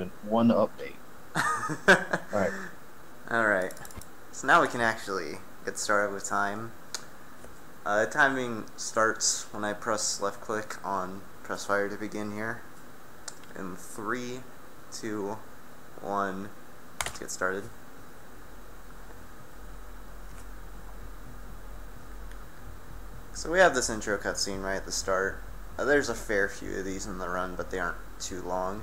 in one update. Alright. Alright. So now we can actually get started with time. Uh, timing starts when I press left click on press fire to begin here. In three, two, one, let's get started. So we have this intro cutscene right at the start. Uh, there's a fair few of these in the run, but they aren't too long.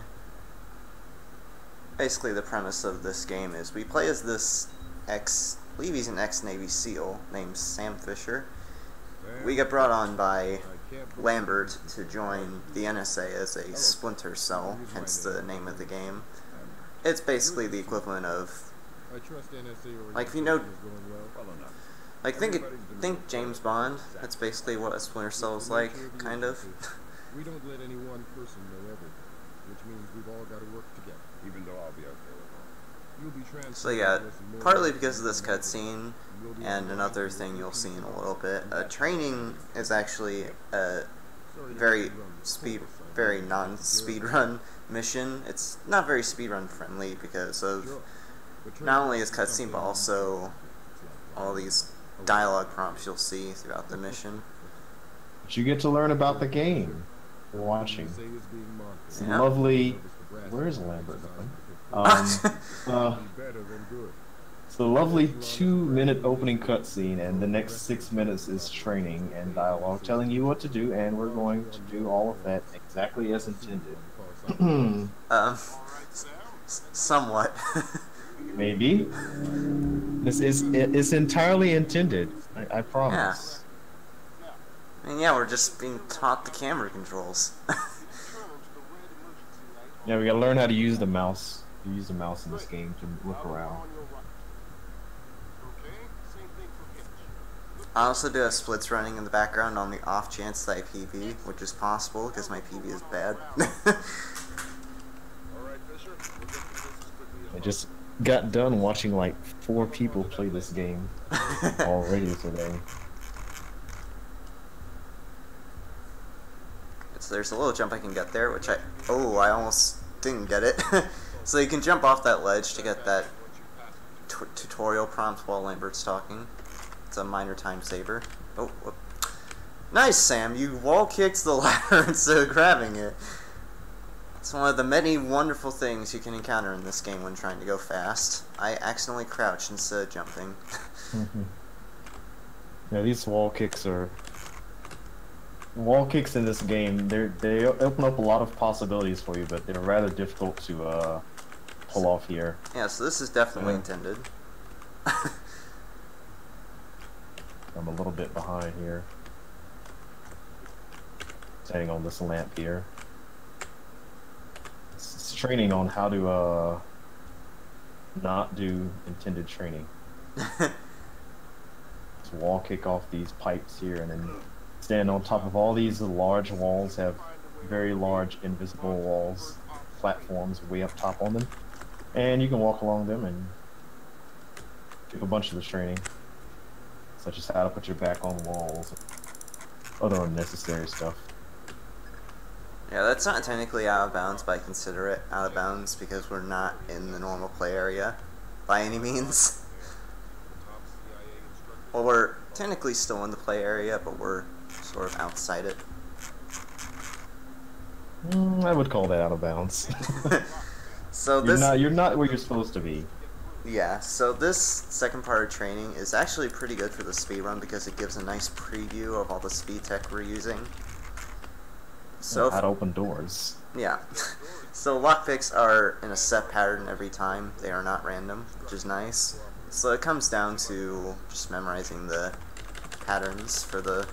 Basically, the premise of this game is we play as this ex, I believe he's an ex-Navy SEAL named Sam Fisher. We get brought on by Lambert to join the NSA as a splinter cell, hence the name of the game. It's basically the equivalent of, like if you know, like think think James Bond. That's basically what a splinter cell is like, kind of. we don't let any one person know everything, which means we've all got to work together. Even though I'll be out there alone. You'll be transferred So yeah, to us in more partly because of this cutscene, minutes. We'll be and another thing you'll see in a little bit, uh, training is actually a very have to run the speed, very non-speedrun mission. It's not very speedrun friendly because of not only is is cutscene but also all these dialogue prompts you'll see throughout the mission. But you get to learn about the game. You're watching. It's being marketed. It's Yeah. lovely. Where's is Lambert designed going? for Um, uh, better than good. it's a lovely two-minute opening cutscene, and the next six minutes is training and dialogue telling you what to do, and we're going to do all of that exactly as intended. Um, somewhat. Maybe. This is it's entirely intended. I, I promise. and yeah, we're just being taught the camera controls. Yeah, we gotta learn how to use the mouse. To use the mouse in this game to look around. I also do have splits running in the background on the off chance that I PB, which is possible because my PB is bad. I just got done watching like four people play this game already today. so there's a little jump I can get there, which I oh I almost didn't get it. so you can jump off that ledge to get that tutorial prompt while Lambert's talking. It's a minor time saver. Oh, whoop. nice Sam! You wall kicked the ladder instead of grabbing it. It's one of the many wonderful things you can encounter in this game when trying to go fast. I accidentally crouched instead of jumping. yeah, these wall kicks are wall kicks in this game. They they open up a lot of possibilities for you, but they're rather difficult to uh, pull off here. yeah, so this is definitely Yeah. intended. I'm a little bit behind here. Standing on this lamp here. It's, it's training on how to uh not do intended training. Just wall kick off these pipes here and then stand on top of all these large walls, have very large invisible walls, platforms way up top on them. And you can walk along them and do a bunch of the training such as how to put your back on walls, other unnecessary stuff. Yeah, that's not technically out of bounds, but I consider it out of bounds because we're not in the normal play area by any means. Well, we're technically still in the play area, but we're sort of outside it. Mm, I would call that out of bounds. so you're this, not you're not where you're supposed to be. yeah, so this second part of training is actually pretty good for the speed run because it gives a nice preview of all the speed tech we're using. So how to open doors. Yeah. So lockpicks are in a set pattern every time. They are not random, which is nice. So it comes down to just memorizing the patterns for the.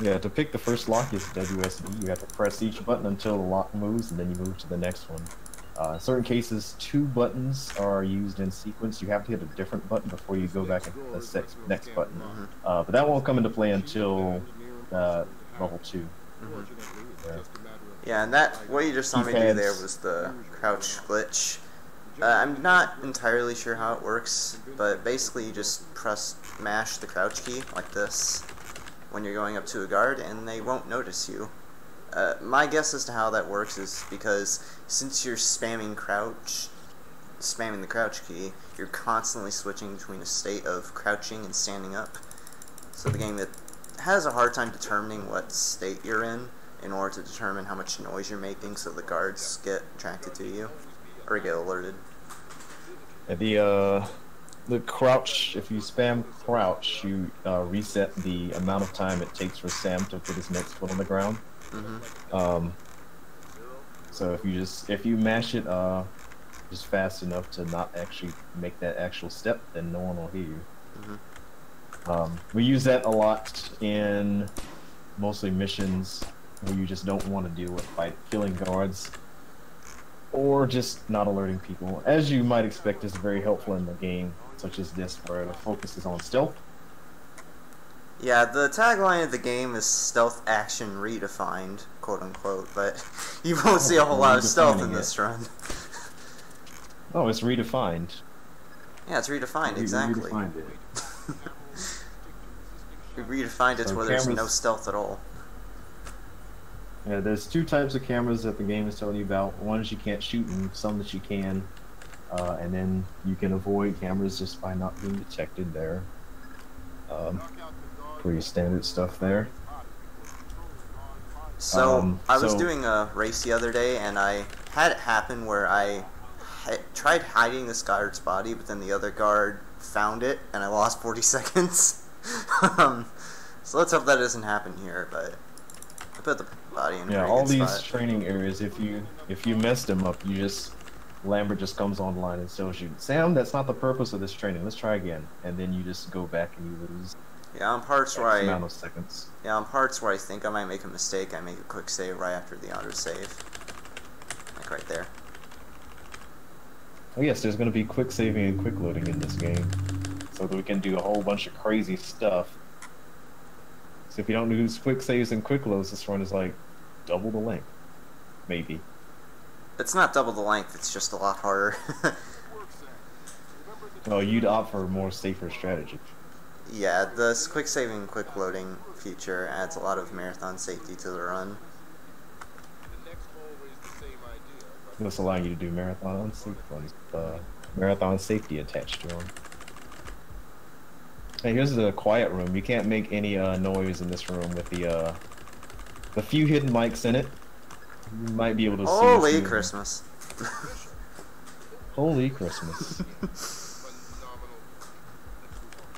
Yeah, to pick the first lock is WSD. You have to press each button until the lock moves, and then you move to the next one. Uh, in certain cases, two buttons are used in sequence. You have to hit a different button before you go back and hit the sex- next button. Uh, but that won't come into play until uh, level two. mhm. Yeah. Yeah, and that what you just saw me do there was the crouch glitch. Uh, I'm not entirely sure how it works, but basically you just press mash the crouch key like this when you're going up to a guard, and they won't notice you. Uh, my guess as to how that works is because since you're spamming crouch, spamming the crouch key, you're constantly switching between a state of crouching and standing up. So the game that has a hard time determining what state you're in in order to determine how much noise you're making so the guards get attracted to you or get alerted. The uh, the crouch. If you spam crouch, you uh, reset the amount of time it takes for Sam to put his next foot on the ground. hmm Um, so if you just if you mash it uh, just fast enough to not actually make that actual step, then no one will hear you. hmm Um, we use that a lot in mostly missions where you just don't want to deal with fight killing guards or just not alerting people. As you might expect, is very helpful in the game such as this where the focus is on stealth. Yeah, the tagline of the game is stealth action redefined, quote unquote, but you won't see a whole lot of stealth in this run. Oh, it's redefined. Yeah, it's redefined, We exactly. redefined it. We redefined it So to where there's no stealth at all. Yeah, there's two types of cameras that the game is telling you about. One is you can't shoot, and some that you can. Uh, and then you can avoid cameras just by not being detected there. Um, pretty standard stuff there. So Um, I was so- doing a race the other day, and I had it happen where I tried hiding this guard's body, but then the other guard found it, and I lost 40 seconds. um, so let's hope that doesn't happen here. But I put the body in Yeah, all these spot. training areas, if you if you mess them up, you just Lambert just comes online and tells you, Sam, that's not the purpose of this training. Let's try again, and then you just go back and you lose yeah, on parts X where I amount of seconds. yeah on parts where I think I might make a mistake, I make a quick save right after the auto save, like right there. Oh yes, there's going to be quick saving and quick loading in this game, so that we can do a whole bunch of crazy stuff. So if you don't use quick saves and quick loads, this run is like double the length, maybe. It's not double the length; it's just a lot harder. Well, you'd opt for a more safer strategy. Yeah, the quick saving, quick loading feature adds a lot of marathon safety to the run. This allow you to do marathon safe runs, uh, marathon safety attached to them. Hey, here's the quiet room. You can't make any uh, noise in this room with the uh, the few hidden mics in it. You might be able to see. Holy Christmas! Holy Christmas!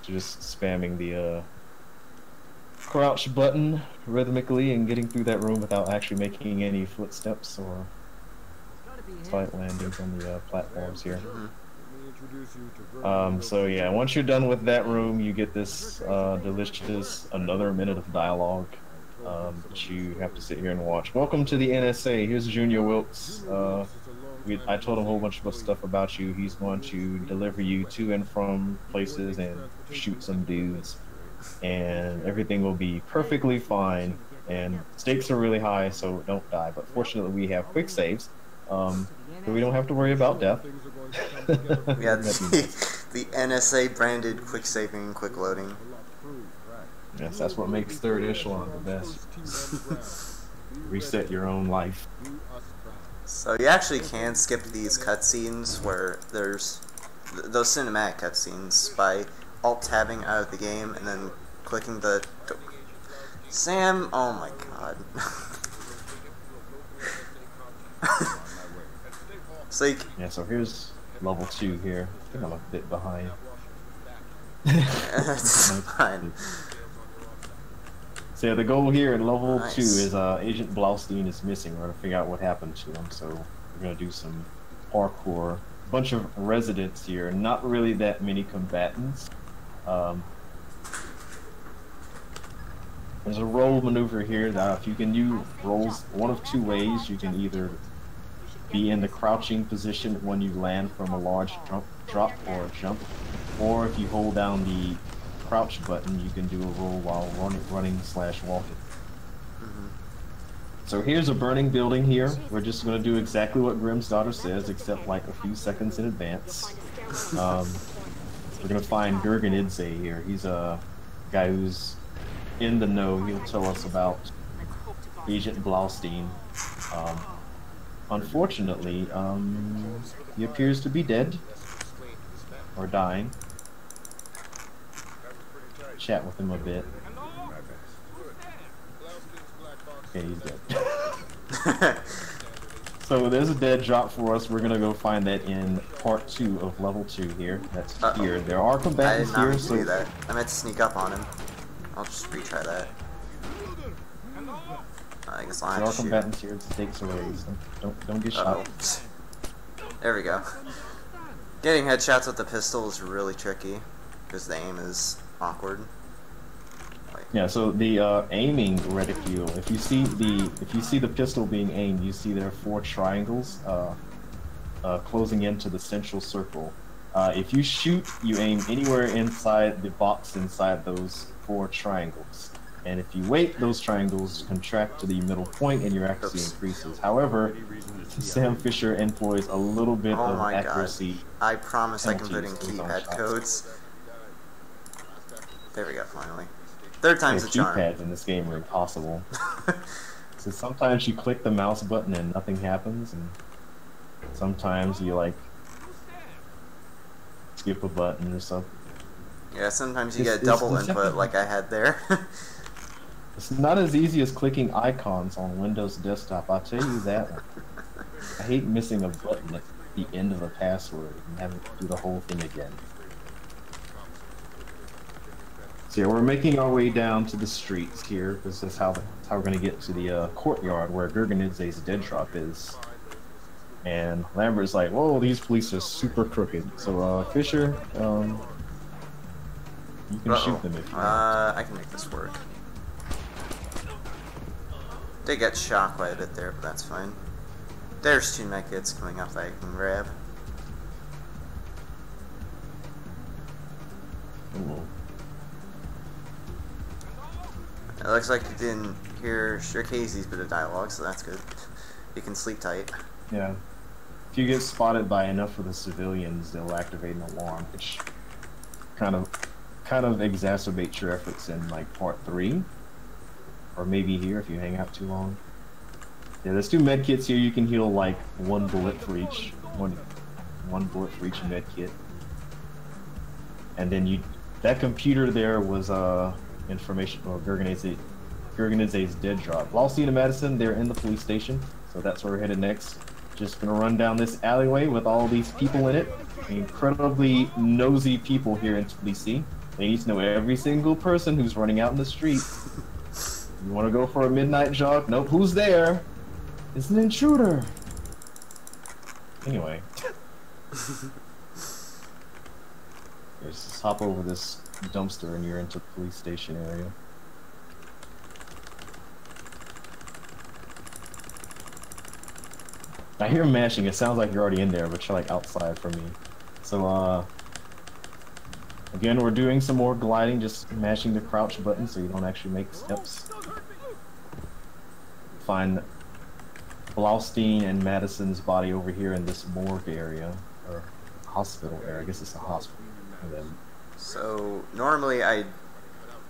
Just spamming the uh, crouch button rhythmically and getting through that room without actually making any footsteps or slight landings on the uh, platforms here. Mhm. Um, so yeah, once you're done with that room, you get this uh, delicious another minute of dialogue um, that you have to sit here and watch. Welcome to the NSA. Here's Junior Wilkes. Uh, we, I told him a whole bunch of stuff about you. He's going to deliver you to and from places and shoot some dudes, and everything will be perfectly fine. And stakes are really high, so don't die. But fortunately, we have quick saves, um, so we don't have to worry about death. Yeah, the, the NSA branded quick saving and quick loading. Yes, that's what makes third echelon the best. Reset your own life. So you actually can skip these cutscenes where there's th- those cinematic cutscenes by alt tabbing out of the game and then clicking the. Sam, oh my god. so you, Yeah, so here's level two here. I think I'm a bit behind. it's fine. So yeah, the goal here in level Nice. two is uh, Agent Blaustein is missing. We're gonna figure out what happened to him. So we're gonna do some parkour. A bunch of residents here, not really that many combatants. Um, there's a roll maneuver here that if you can use rolls one of two ways, you can either be in the crouching position when you land from a large drop, drop or jump, or if you hold down the crouch button, you can do a roll while running, running slash walking. Mhm. So here's a burning building here. We're just going to do exactly what Grimsdottir says, except like a few seconds in advance. Um, we're going to find Gurgenidze here. He's a guy who's in the know. He'll tell us about Agent Blaustein. Um, unfortunately, um, he appears to be dead or dying. Chat with him a bit. Okay, he's dead. so there's a dead drop for us. We're gonna go find that in part two of level two here. That's Uh-oh. here. There are I did combatants not here, mean to so do that. I meant to sneak up on him. I'll just retry that. I guess I'll there are have to shoot. combatants here. It takes away. So don't don't get Uh-oh. shot. There we go. Getting headshots with the pistol is really tricky because the aim is awkward. Yeah, so the uh, aiming reticule. If you see the if you see the pistol being aimed, you see there are four triangles uh, uh, closing into the central circle. Uh, if you shoot, you aim anywhere inside the box inside those four triangles. And if you wait, those triangles contract to the middle point and your accuracy increases. However, Sam Fisher employs a little bit Oh of my God. accuracy. I promise I can put in keypad codes. There we go, finally. Third time's a charm. keypads in this game are impossible. So sometimes you click the mouse button and nothing happens, and sometimes you like skip a button or something. yeah, sometimes you It's- get double the input like I had there. It's not as easy as clicking icons on Windows desktop. I'll tell you that. I hate missing a button at the end of a password and having to do the whole thing again. So yeah, we're making our way down to the streets here because that's how, that's how we're going to get to the uh, courtyard where Gurgenidze's dead drop is. And Lambert's like, whoa, these police are super crooked. So, uh, Fisher, um, you can Uh-oh. shoot them if you want. Uh, I can make this work. They get shocked quite a bit there, but that's fine. There's two medkits coming up that I can grab. Ooh. It looks like you didn't hear Shirkazy's bit of dialogue, so that's good. You can sleep tight. Yeah. If you get spotted by enough of the civilians, they'll activate an alarm, which kind of kind of exacerbates your efforts in like part three. Or maybe here if you hang out too long. Yeah, there's two med kits here, you can heal like one bullet for each one one bullet for each med kit. And then you that computer there was uh information or Gurgenidze Gurgenidze's dead drop. Lawson and Madison, they're in the police station, so that's where we're headed next. Just gonna run down this alleyway with all these people in it. Incredibly nosy people here in Tbilisi. They need to know every single person who's running out in the street. You wanna go for a midnight jog? Nope, who's there? It's an intruder! Anyway. Just hop over this dumpster and you're into the police station area. I hear mashing. It sounds like you're already in there, but you're like outside from me. So, uh, again, we're doing some more gliding, just mashing the crouch button so you don't actually make steps. Find Blaustein and Madison's body over here in this morgue area, or hospital area. I guess it's a hospital. So, normally I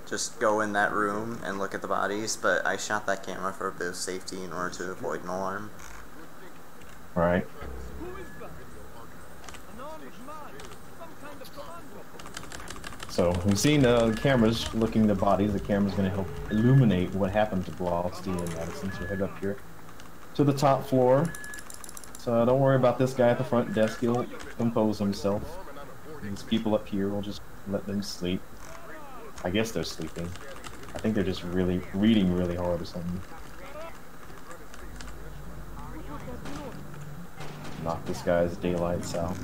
just go in that room and look at the bodies, but I shot that camera for a bit of safety in order to avoid an alarm. Right. So we've seen uh, cameras looking the bodies. The camera's going to help illuminate what happened to Blaustein and Madison. So head up here to the top floor. So don't worry about this guy at the front desk. He'll compose himself. These people up here, we'll just let them sleep. I guess they're sleeping. I think they're just really reading really hard or something. Knock this guy's daylights out.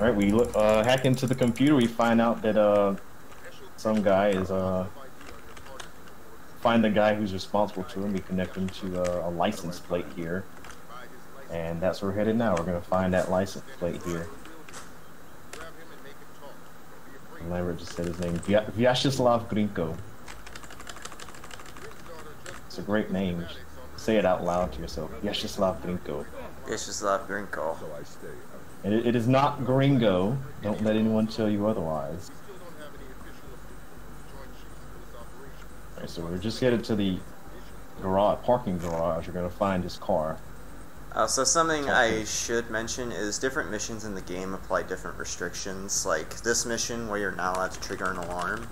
Alright, we look, uh, hack into the computer, we find out that, uh, some guy is, uh, find the guy who's responsible to him, we connect him to uh, a license plate here. And that's where we're headed now, we're gonna find that license plate here. Lambert just said his name, Vya- Vyacheslav Grinko. It's a great name. Say it out loud to yourself. Vyacheslav Grinko. Vyacheslav just a green call. So I stay. And it, it is not Gringo. Don't let anyone tell you otherwise. Alright, so we're just headed to the garage, parking garage. You're gonna find his car. Uh, so something I should mention is different missions in the game apply different restrictions. Like this mission where you're not allowed to trigger an alarm.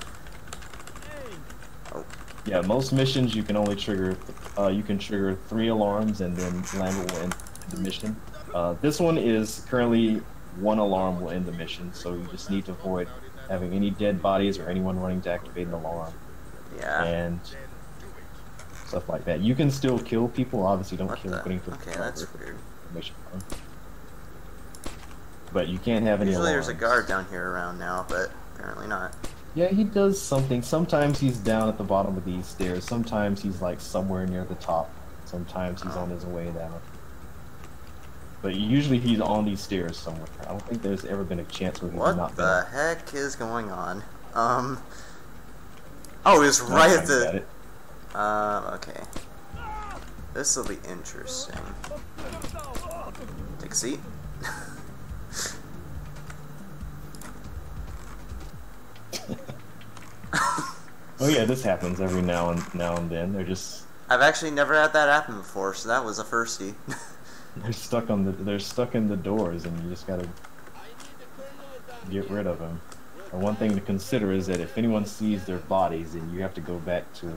Yeah, most missions you can only trigger, uh, you can trigger three alarms and then Lambert will end the mission. Uh, this one is currently one alarm will end the mission, so you just need to avoid having any dead bodies or anyone running to activate an alarm Yeah. and stuff like that. You can still kill people, obviously don't What kill the? putting for Okay, that's weird. But you can't have any Usually there's a guard down here around now, but apparently not. Yeah, he does something. Sometimes he's down at the bottom of these stairs. Sometimes he's like somewhere near the top. Sometimes he's Oh. on his way down. But usually he's on these stairs somewhere. I don't think there's ever been a chance where he's What not What the heck is going on? Um. Oh, it's right at the. Uh, okay. This will be interesting. Take a seat. Oh yeah, this happens every now and now and then. They're just I've actually never had that happen before, so that was a firstie. they're stuck on the they're stuck in the doors, and you just gotta get rid of them. And one thing to consider is that if anyone sees their bodies, then you have to go back to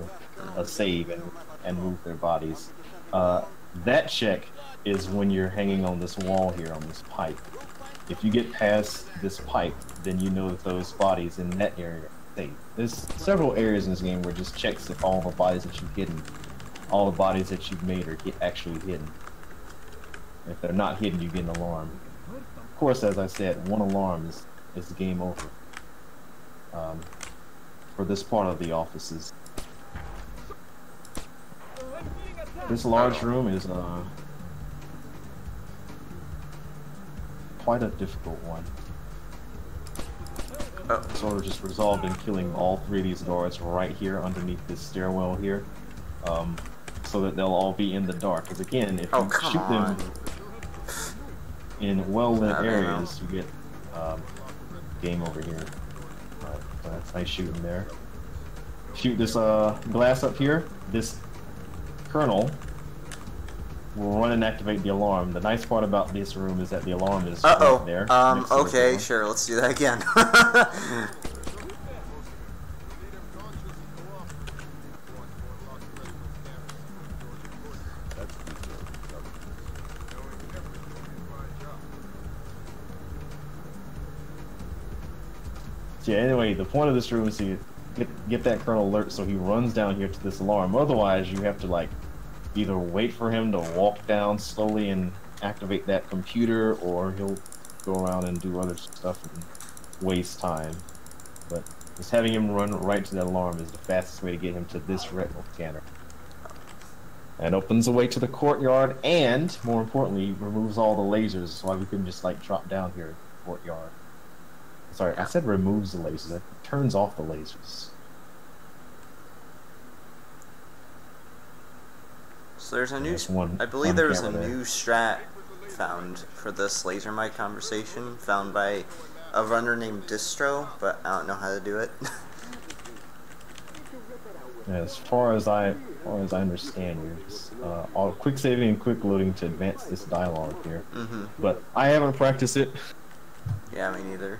a save and, and move their bodies. Uh, that check is when you're hanging on this wall here on this pipe. If you get past this pipe, then you know that those bodies in that area are safe. There's several areas in this game where just checks if all the bodies that you've hidden, all the bodies that you've made are actually hidden. If they're not hidden, you get an alarm. Of course, as I said, one alarm is, is game over. Um, for this part of the offices. This large room is uh, quite a difficult one. Oh, Sort of just resolved in killing all three of these guards right here underneath this stairwell here, um, so that they'll all be in the dark. Because again, if oh you shoot on. them in well-lit don't know. areas, you get um, game over here. So that's nice shooting there. Shoot this uh, glass up here. This colonel will run and activate the alarm. The nice part about this room is that the alarm is Uh right there. oh. Um. to the Okay. Sure. Let's do that again. Yeah, anyway, the point of this room is to get, get that colonel alert so he runs down here to this alarm. Otherwise, you have to, like, either wait for him to walk down slowly and activate that computer, or he'll go around and do other stuff and waste time. But just having him run right to that alarm is the fastest way to get him to this retinal scanner. And opens the way to the courtyard, and, more importantly, removes all the lasers, so why we can just, like, drop down here courtyard. Sorry, I said removes the lasers. It turns off the lasers. so there's a new. One I believe there was a there. new strat found for this laser mic conversation, found by a runner named Distro, but I don't know how to do it. As far as I, as far as I understand, you're just uh, all quick saving and quick loading to advance this dialogue here. mm-hmm. But I haven't practiced it. Yeah, me neither.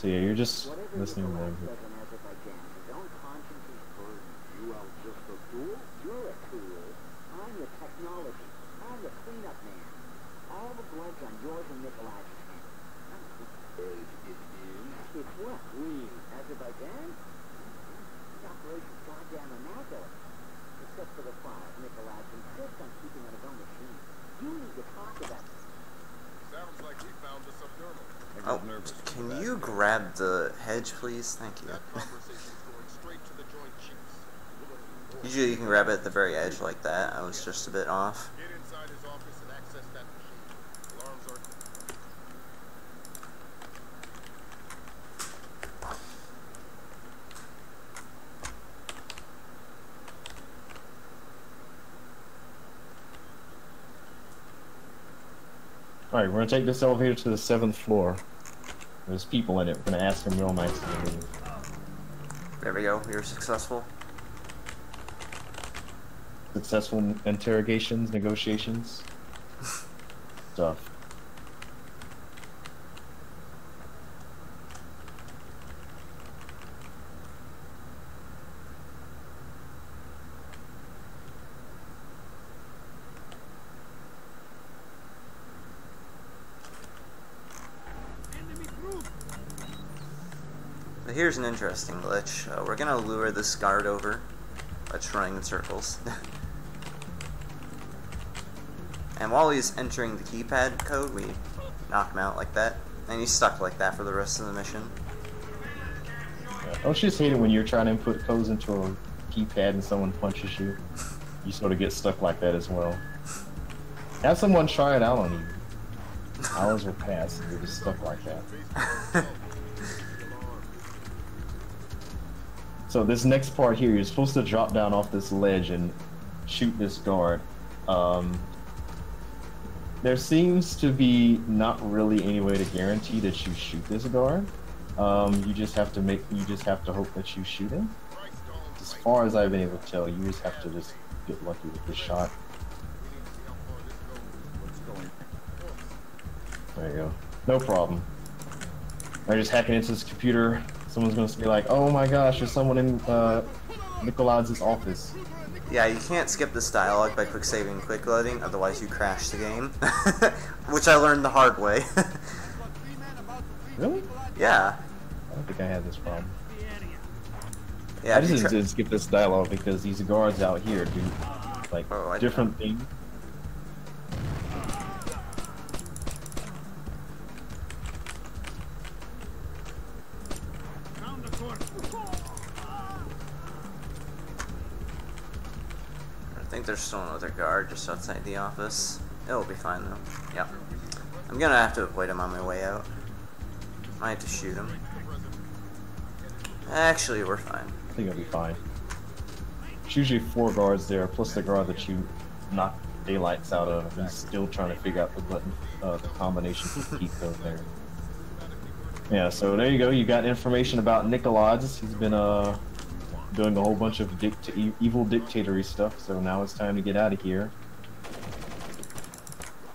So yeah, you're just listening to them. Sounds like we found the subdermal. Oh, can you grab the please? Thank you. Usually you can grab it at the very edge like that. I was just a bit off. Get inside his office and access that machine. Alarms are All right, we're gonna take this elevator to the seventh floor. There's people in it. We're gonna ask them real nicely. leave. There we go. You're successful. Successful interrogations, negotiations, stuff. Here's an interesting glitch. Uh, we're gonna lure this guard over by running in circles. and while he's entering the keypad code, we knock him out like that. And he's stuck like that for the rest of the mission. Don't you just hate it when you're trying to input codes into a keypad and someone punches you? You sort of get stuck like that as well. Have someone try it out on you. Hours will pass and you're just stuck like that. So this next part here, you're supposed to drop down off this ledge and shoot this guard. Um, there seems to be not really any way to guarantee that you shoot this guard. Um, you just have to make, you just have to hope that you shoot him. As far as I've been able to tell, you just have to just get lucky with the shot. There you go. No problem. I'm just hacking into this computer. Someone's gonna be like, "Oh my gosh, there's someone in uh, office." Yeah, you can't skip this dialogue by quick saving and quick loading, otherwise you crash the game. Which I learned the hard way. Really? yeah. I don't think I had this problem. Yeah, I just didn't skip this dialogue because these guards out here do like Oh, different things. There's still another guard just outside the office. It'll be fine though. Yeah. I'm gonna have to avoid him on my way out. Might have to shoot him. Actually, we're fine. I think it'll be fine. There's usually four guards there, plus the guard that you knock daylights out of. He's still trying to figure out the button, uh, the combination for the key code there. Yeah, so there you go. You got information about Nikoladze. He's been uh doing a whole bunch of dict- evil dictatory stuff. So now it's time to get out of here.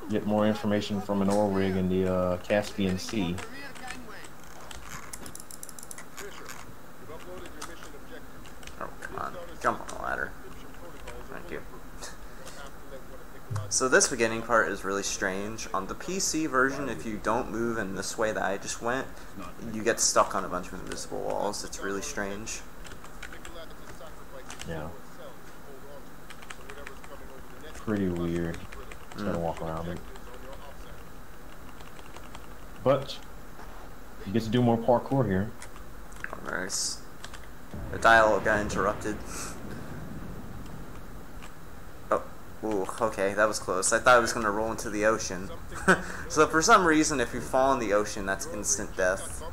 Get more information from an oil rig in the uh, Caspian Sea. Oh, come on. Jump on the ladder. Thank you. So this beginning part is really strange. On the PC version, if you don't move in this way that I just went, you get stuck on a bunch of invisible walls. It's really strange. Yeah. Pretty weird. Just gotta Mm. walk around it. But you get to do more parkour here. Oh, nice. The dialogue got interrupted. Oh, ooh, okay, that was close. I thought I was gonna roll into the ocean. so for some reason, if you fall in the ocean, that's instant death.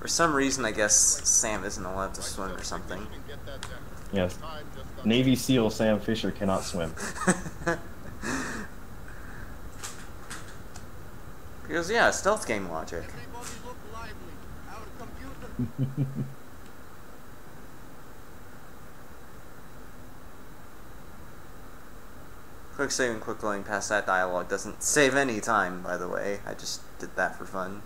For some reason, I guess Sam isn't allowed to swim or something. Yes. Navy SEAL Sam Fisher cannot swim. because yeah, stealth game logic. Quick saving, quick loading past that dialogue doesn't save any time, by the way. I just did that for fun.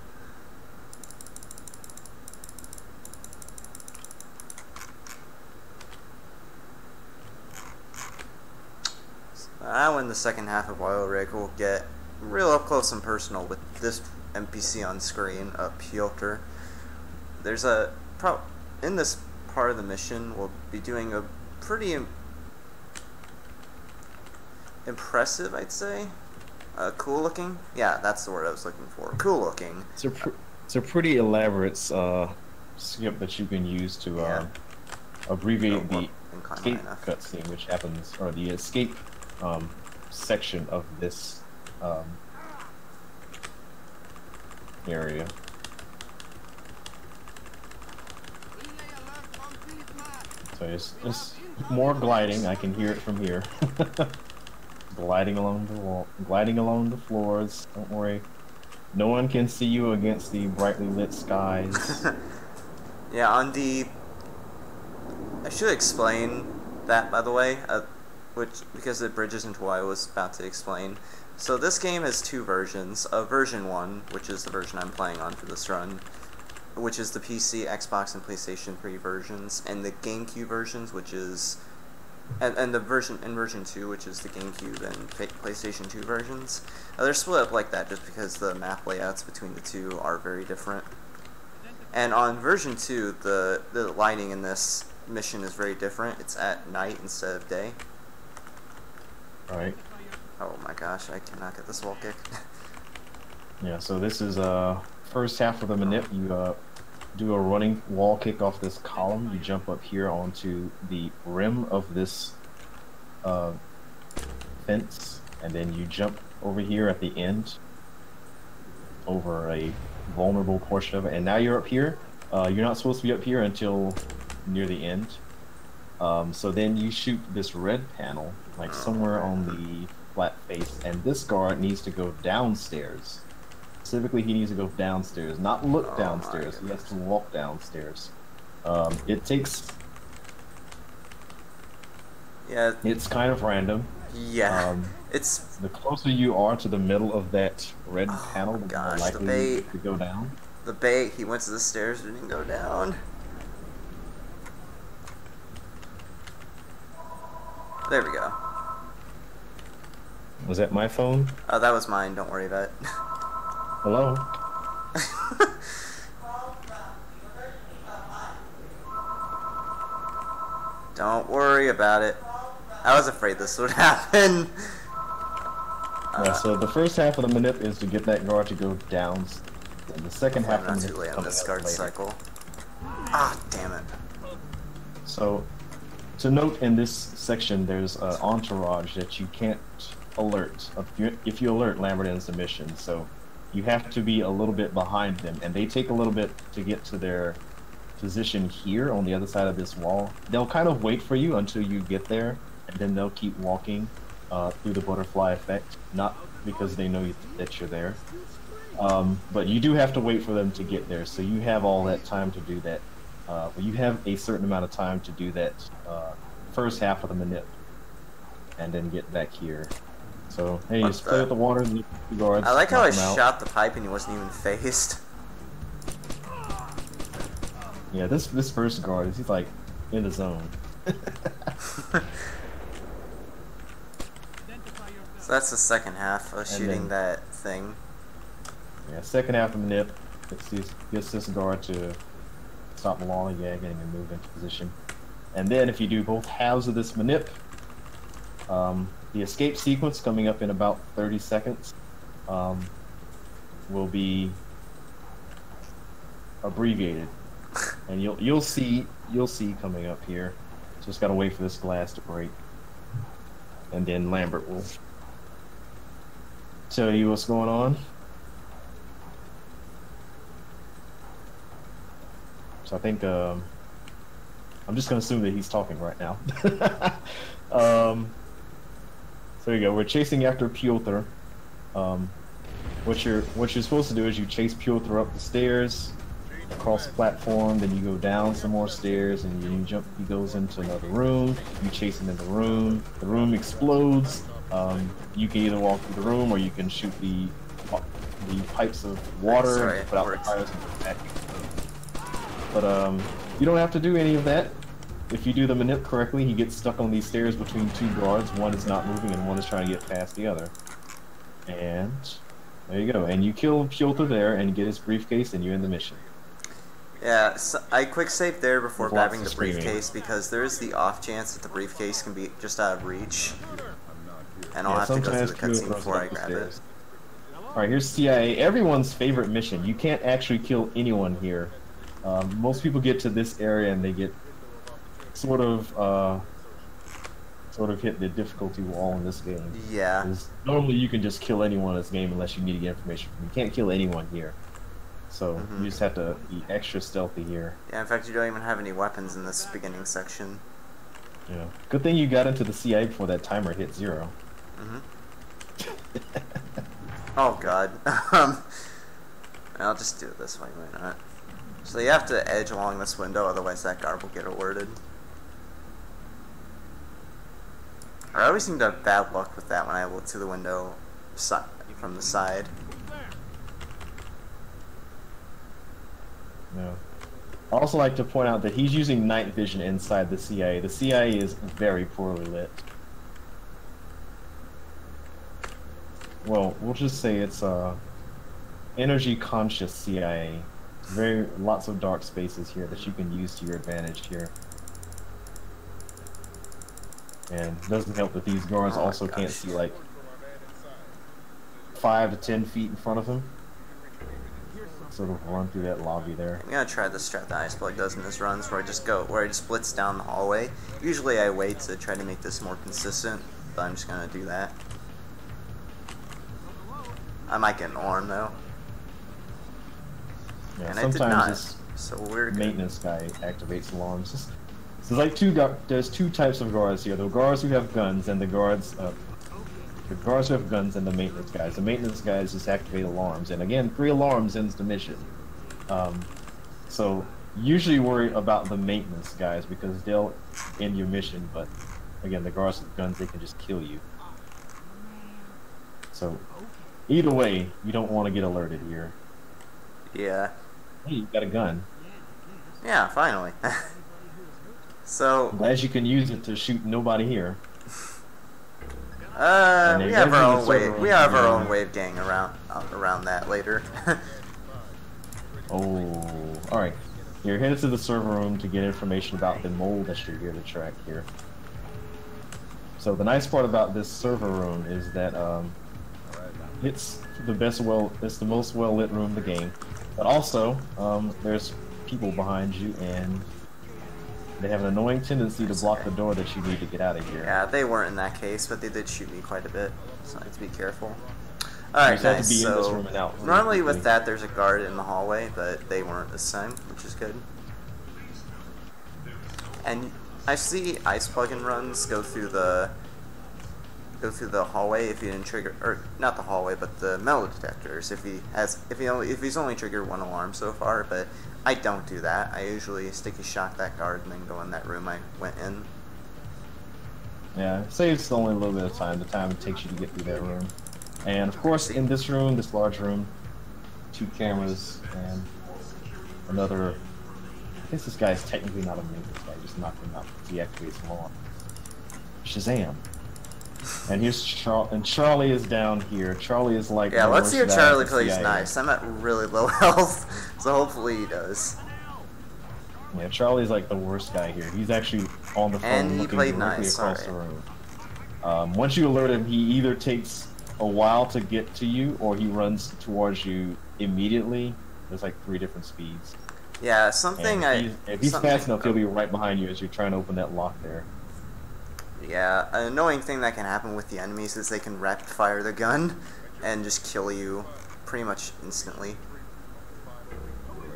Now in the second half of Oil Rig, we'll get real up close and personal with this NPC on screen, uh, Piotr. There's a pro in this part of the mission. We'll be doing a pretty im- impressive, I'd say. Uh, cool looking. Yeah, that's the word I was looking for. Cool looking. It's a pr- it's a pretty elaborate uh, skip that you can use to Yeah. um, abbreviate the well, inclined high escape cutscene, which happens, or the escape um, section of this um, area. So it's, it's more gliding. I can hear it from here. gliding along the wall, gliding along the floors. Don't worry. No one can see you against the brightly lit skies. Yeah, on the I should explain that, by the way, uh, which because it bridges into what I was about to explain. So this game has two versions. Uh, version 1, which is the version I'm playing on for this run, which is the PC, Xbox, and PlayStation 3 versions, and the GameCube versions, which is and, and the version in version 2, which is the GameCube and PlayStation 2 versions. Uh, they're split up like that just because the map layouts between the two are very different. And on version 2, the, the lighting in this mission is very different. It's at night instead of day. Right. Oh my gosh, I cannot get this wall kick. yeah, so this is uh first half of the manip. You uh do a running wall kick off this column. You jump up here onto the rim of this uh, fence, and then you jump over here at the end over a vulnerable portion of it. And now you're up here. Uh, you're not supposed to be up here until near the end. Um, so then you shoot this red panel, like somewhere on the flat face, and this guard needs to go downstairs. Specifically, he needs to go downstairs, not look Oh downstairs. He has to walk downstairs. Um, it takes. yeah, It's kind of random. yeah. Um, it's the closer you are to the middle of that red Oh panel, the more gosh, the likely bait. to go down. the bait. He went to the stairs, didn't go down. There we go. Was that my phone? Oh, that was mine. Don't worry about it. Hello. Don't worry about it. I was afraid this would happen. Yeah, so the first half of the manip is to get that guard to go down, and the second half of the manip is on this guard cycle. Ah, damn it. So, to note in this section, there's an entourage that you can't alert. If you, if you alert, Lambert ends the mission. So, you have to be a little bit behind them, and they take a little bit to get to their position here on the other side of this wall. They'll kind of wait for you until you get there, and then they'll keep walking uh, through the butterfly effect. Not because they know that you're there, um, but you do have to wait for them to get there. So you have all that time to do that. Uh, you have a certain amount of time to do that uh, first half of the manip, and then get back here. So hey, What just play with the water, look at the guards. I like how I knock 'em out. shot the pipe and he wasn't even phased. Yeah, this this first guard he's like in the zone. So that's the second half of shooting then- that thing. Yeah, second half of the nip gets this, gets this guard to stop lollygagging and move into position. And then if you do both halves of this manip, um, the escape sequence coming up in about 30 seconds um, will be abbreviated, and you'll you'll see you'll see coming up here. Just gotta wait for this glass to break, and then Lambert will tell you what's going on. So I think um, I'm just gonna assume that he's talking right now. um, so there you go. We're chasing after Piotr. Um, what you're what you're supposed to do is you chase Piotr up the stairs, across the platform, then you go down some more stairs, and you jump. He goes into another room. You chase him in the room. The room explodes. Um, you can either walk through the room, or you can shoot the the pipes of water Sorry, and put out the fires and back. But um, you don't have to do any of that. If you do the manip correctly, he gets stuck on these stairs between two guards. One is not moving, and one is trying to get past the other. And there you go. And you kill Piotr there, and get his briefcase, and you end the mission. Yeah, so I quick saved there before grabbing the screaming. briefcase because there is the off chance that the briefcase can be just out of reach, and I'll Yeah, have to go through the cutscene before I grab it. All right, here's CIA. Everyone's favorite mission. You can't actually kill anyone here. Um, most people get to this area and they get sort of uh, sort of hit the difficulty wall in this game. Yeah, normally you can just kill anyone in this game unless you need to get information. From. You can't kill anyone here. So Mhm. you just have to be extra stealthy here. yeah. In fact, you don't even have any weapons in this beginning section. Yeah. Good thing you got into the CIA before that timer hit zero. hmm Oh god. um, I'll just do it this way. Why not? So you have to edge along this window, otherwise that guard will get alerted. I always seem to have bad luck with that when I look through the window si from the side. Yeah. I also like to point out that he's using night vision inside the CIA. The CIA is very poorly lit. Well, we'll just say it's a energy conscious CIA. Very lots of dark spaces here that you can use to your advantage here. And it doesn't help that these guards Oh also can't see like five to ten feet in front of him. Sort of run through that lobby there. I'm gonna try the strat that Iceplug does in his runs, where I just go, where I just blitz down the hallway. Usually I wait to try to make this more consistent, but I'm just gonna do that. I might get an arm though, Yeah, and I did sometimes not. this So we're maintenance guy activates alarms. There's like two there's two types of guards here: the guards who have guns and the guards uh, the guards who have guns and the maintenance guys. The maintenance guys just activate alarms, and again, three alarms ends the mission. Um, so usually worry about the maintenance guys because they'll end your mission. But again, the guards with guns they can just kill you. So either way, you don't want to get alerted here. Yeah, Hey, you got a gun. yeah, finally. so, Glad you can use it to shoot nobody here. uh, we have our own wave. We have our own wave gang around uh, around that later. Oh, alright. You're headed to the server room to get information about the mole that you're here to track here. So the nice part about this server room is that um, it's the best well, it's the most well lit room in the game. But also, um, there's people behind you and they have an annoying tendency to block the door that you need to get out of here. yeah, they weren't in that case, but they did shoot me quite a bit, so I have to be careful. Alright, just have to nice. be in this So, room and out normally with that, there's a guard in the hallway, but they weren't this time, which is good. And I see ice plug-in runs go through the go through the hallway if you didn't trigger, or not the hallway, but the metal detectors. If he has, if he only, if he's only triggered one alarm so far, but I don't do that. I usually sticky shock that guard and then go in that room I went in. Yeah, saves only a little bit of time, the time it takes you to get through that room. And of course, in this room, this large room, two cameras and another. I guess this guy is technically not a maintenance guy, just knocked him out. Deactivates him on. Shazam! And here's Char- and Charlie is down here. Charlie is like. Yeah, let's see if Charlie plays nice. I'm at really low health, so hopefully he does. Yeah, Charlie's like the worst guy here. He's actually on the phone And he looking played directly nice, across the room. Um, once you alert him, he either takes a while to get to you, or he runs towards you immediately. There's like three different speeds. Yeah, something I. he's- if he's fast enough, he'll be right behind you as you're trying to open that lock there. Yeah, an annoying thing that can happen with the enemies is they can rapid fire the gun and just kill you pretty much instantly.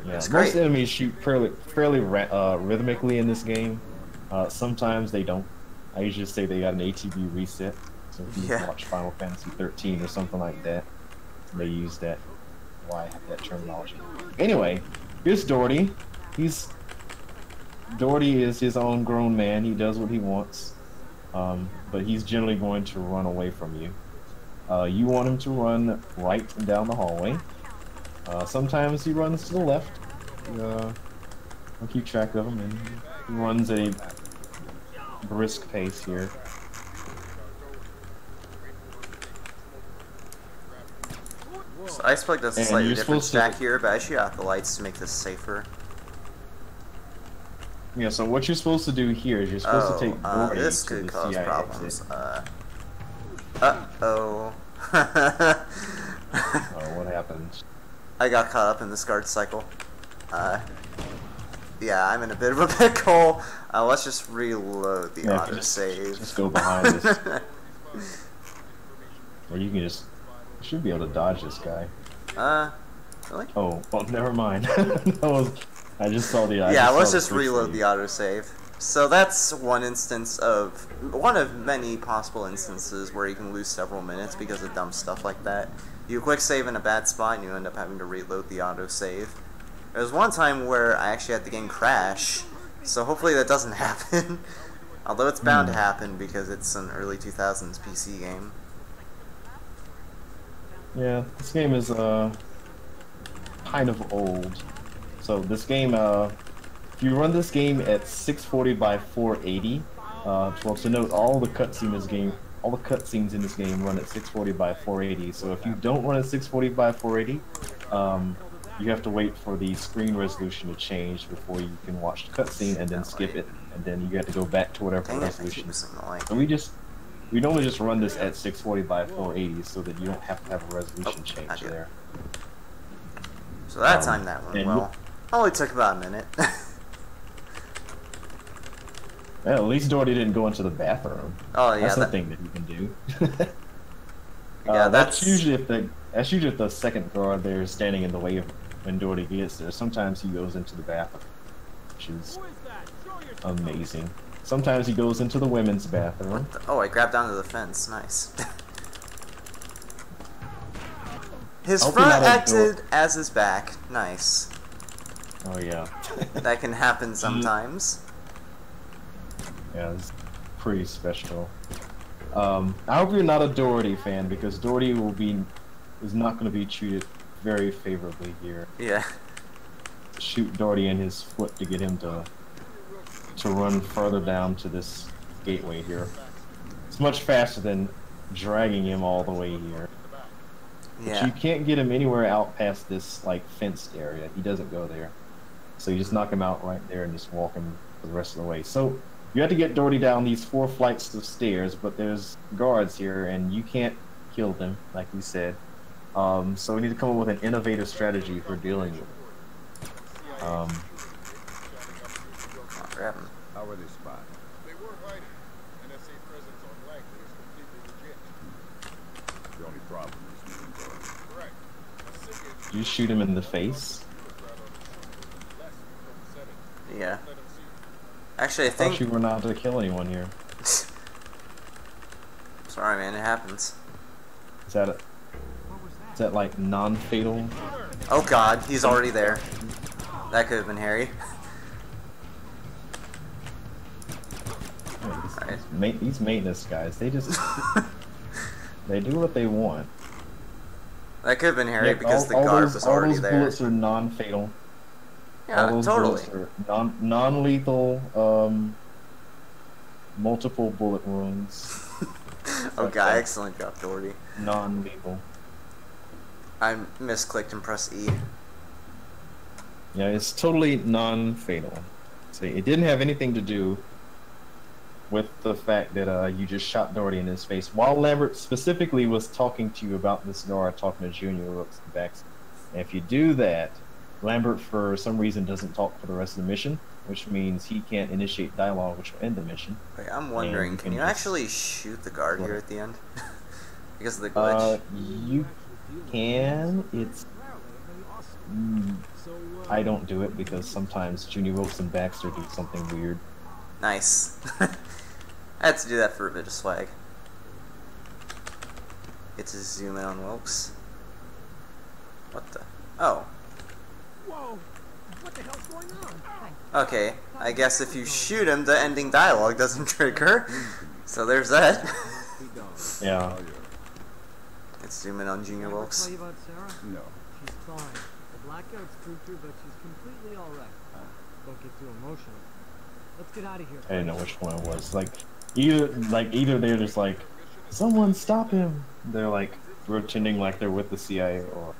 Yeah, That's most great. enemies shoot fairly fairly uh, rhythmically in this game. Uh, sometimes they don't. I usually say they got an ATB reset. So if you Yeah. watch Final Fantasy 13 or something like that, they use that. Why I have that terminology? Anyway, here's Doherty. He's Doherty is his own grown man. He does what he wants, um, but he's generally going to run away from you. Uh, you want him to run right down the hallway. Uh, sometimes he runs to the left. Uh, I'll keep track of him, and he runs at a brisk pace here. So Iceplug does a slightly different supposed to- stack here, but I shoot out the lights to make this safer. Yeah, so what you're supposed to do here is you're supposed Oh, to take uh, this could cause CIA problems. exit. Uh oh. Oh, what happened? I got caught up in this guard cycle. Uh, yeah, I'm in a bit of a pickle. Uh, let's just reload the Yeah, auto just- save. just go behind this. Or you can just should be able to dodge this guy. uh, really? Oh, well, never mind. that was I just saw the. I yeah, just let's saw the just reload save. the autosave. So that's one instance of one of many possible instances where you can lose several minutes because of dumb stuff like that. You quick save in a bad spot and you end up having to reload the autosave. There was one time where I actually had the game crash, so hopefully that doesn't happen. Although it's bound Hmm. to happen because it's an early 2000s PC game. Yeah, this game is uh kind of old. So this game, uh, if you run this game at 640 by 480, uh, well to note, all the cutscenes in this game, all the cutscenes in this game run at 640 by 480. So if you don't run at 640 by 480, um, you have to wait for the screen resolution to change before you can watch the cutscene and then skip it, and then you have to go back to whatever Dang it, I keep resolution. missing the light. And we just we normally just run this at 640 by 480 so that you don't have to have a resolution Oh, change there. So that Um, time that went and well. Only took about a minute. Well, at least Doherty didn't go into the bathroom. oh yeah, that's that, the thing that you can do. yeah, Uh, that's, that's usually if the that's usually if the second guard there is standing in the way of when Doherty gets there. Sometimes he goes into the bathroom, which is amazing. Sometimes he goes into the women's bathroom. Oh, I grabbed onto the fence. Nice. his front acted as his back. Nice. Oh yeah, That can happen sometimes. Yeah, it's pretty special. Um, I hope you're not a Doherty fan because Doherty will be is not going to be treated very favorably here. Yeah. shoot Doherty in his foot to get him to to run further down to this gateway here. It's much faster than dragging him all the way here. But Yeah. you can't get him anywhere out past this like fenced area. He doesn't go there. So you just knock him out right there and just walk him the rest of the way. So you have to get Doherty down these four flights of stairs, but there's guards here and you can't kill them, like we said. Um, so we need to come up with an innovative strategy for dealing with it. Um, I'll grab him. How are they spot? They were hiding. NSA presence on Langley is completely legit. The only problem is moving guards. Correct. You shoot him in the face. less from setting. Yeah. Let him see. Actually, I I thought think. you were not to kill anyone here. Sorry, man. It happens. Is that a, is that like non-fatal? Oh God, he's already there. That could have been Harry. These, Right. these, ma- these maintenance guys, they just they do what they want. That could have been Harry Yeah, because all, the all guard those, was all already those there. bullets are non-fatal. Yeah, all those totally. are non non-lethal. Um, multiple bullet wounds. oh like excellent job, Doherty. Non-lethal. I misclicked and pressed E. Yeah, it's totally non-fatal. See, it didn't have anything to do with the fact that uh, you just shot Doherty in his face. While Lambert specifically was talking to you about this guard, talking to Junior Wilkes and Bex. And if you do that, Lambert for some reason doesn't talk for the rest of the mission, which means he can't initiate dialogue, which will end the mission. Wait, I'm wondering, you can you actually shoot the guard here at the end? because of the glitch. Uh, you can. It's. Mm, I don't do it because sometimes Junior Wilkes and Baxter do something weird. Nice. I had to do that for a bit of swag. Get to zoom in on Wilkes. What the? Oh. Whoa! What the hell's going on? Okay. I guess if you shoot him, the ending dialogue doesn't trigger. So there's that. Yeah. Let's zoom in on Junior Ever Wilkes. tell you about Sarah? No. She's fine. The blackout's creepy, but she's completely alright. Don't get too emotional. Let's get out of here. I didn't know which one it was. Like either like either they're just like, someone stop him. They're like pretending like they're with the CIA or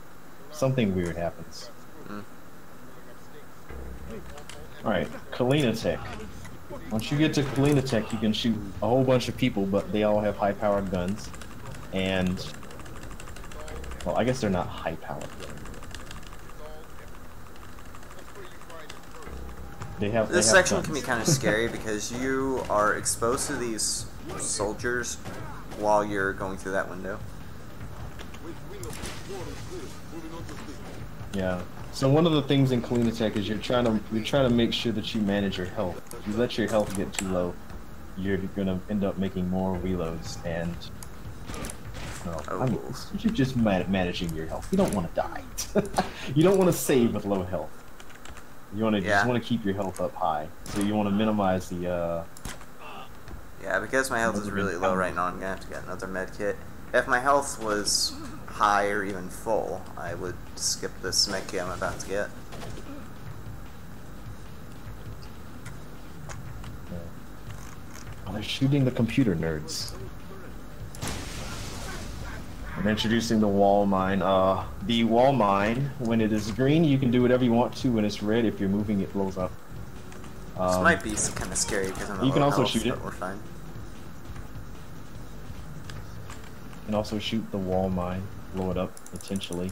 something weird happens. Mm. All right, Kalinatek. Once you get to Kalinatek, you can shoot a whole bunch of people, but they all have high-powered guns, and well, I guess they're not high-powered. They have. This they have section can be kind of scary because you are exposed to these soldiers while you're going through that window. Yeah. So one of the things in Kalinatek is you're trying to you're trying to make sure that you manage your health. If you let your health get too low, you're gonna end up making more reloads and. No, I mean, Oh. you're just man- managing your health. You don't want to die. you don't want to save with low health. You want to Yeah. just want to keep your health up high. So you want to minimize the uh, Yeah, because my health is really low right now, I'm gonna have to get another med kit. If my health was high or even full, I would skip this kit I'm about to get. Oh, they're shooting the computer nerds. I'm introducing the wall mine. Uh, the wall mine, when it is green, you can do whatever you want to. When it's red, if you're moving, it blows up. This Um, might be kind of scary because I'm you can also health, shoot but it. we're fine. You can also shoot the wall mine, blow it up potentially.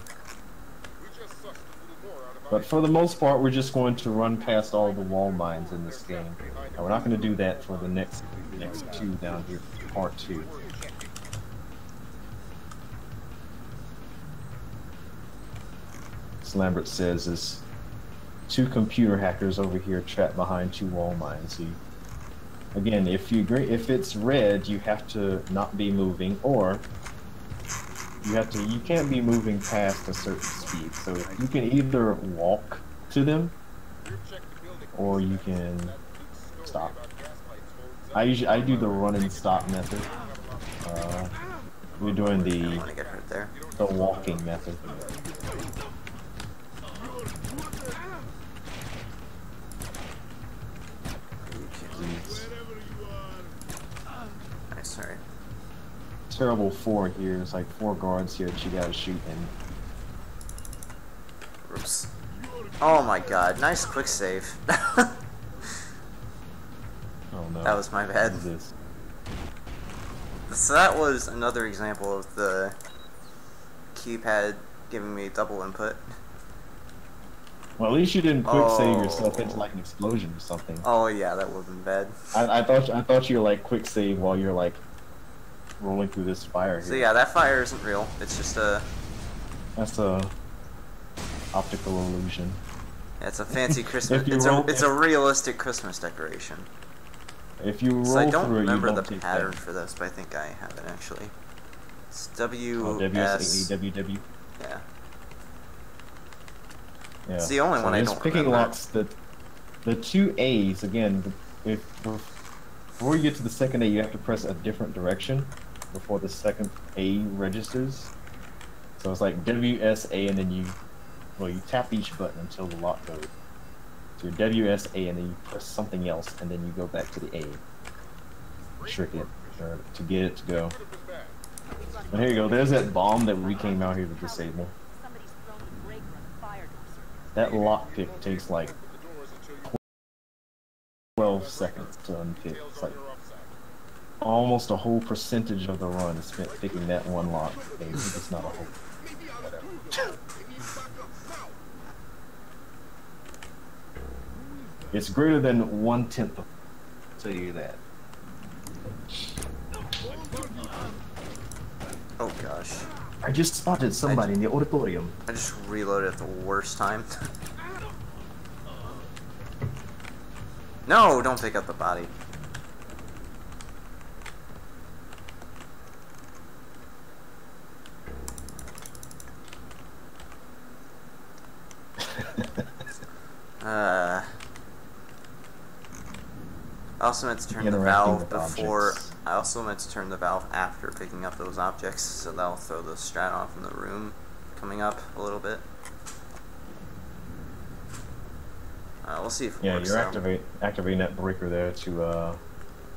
We just sussed a little more out of But for the most part, we're just going to run past all the wall mines in this game. And we're not going to do that for the next next two down here, part two. As Lambert says, is two computer hackers over here trapped behind two wall mines. You, again, if you agree, if it's red, you have to not be moving, or you have to you can't be moving past a certain speed. So you can either walk to them, We've checked the building. or you can That big story stop. about gas pipes holds up. I usually I do the run and stop method. Uh, we're doing the want to get hurt there. the walking method. Nice, alright. Terrible four here. It's like four guards here that you gotta shoot and Oops. Oh my god, nice quick save. oh no. That was my bad. So that was another example of the keypad giving me double input. Well, at least you didn't quick save Oh. yourself into like an explosion or something. Oh yeah, that would have been bad. I, I thought I thought you were like quick save while you're like rolling through this fire here. So yeah, that fire isn't real. It's just a That's a optical illusion. it's a fancy Christmas. It's roll- a it's a realistic Christmas decoration. If you roll So I don't through it, you remember the pattern damage. for this, but I think I have it actually. It's Oh, W W S. S A W W. Yeah. Yeah. It's the only so one I don't picking remember. locks. The the two A's again. If before you get to the second A, you have to press a different direction before the second A registers. So it's like W S A, and then you well you tap each button until the lock goes. So your W S A, and then you press something else, and then you go back to the A. Trick it or to get it to go. And here you go. There's that bomb that we came out here to disable. That lockpick takes like Open the doors until you 12 seconds to unpick. It's like. Almost a whole percentage of the run is spent picking that one lock. It's not a whole. It's greater than one tenth of. Tell you that. Oh gosh. I just spotted somebody in the auditorium. I just reloaded at the worst time. no, don't pick up the body. Uh, I also meant to turn the valve before. objects. I also meant to turn the valve after picking up those objects, so that'll throw the strat off in the room coming up a little bit. Uh, we'll see if Yeah, you're activate activating that breaker there to uh,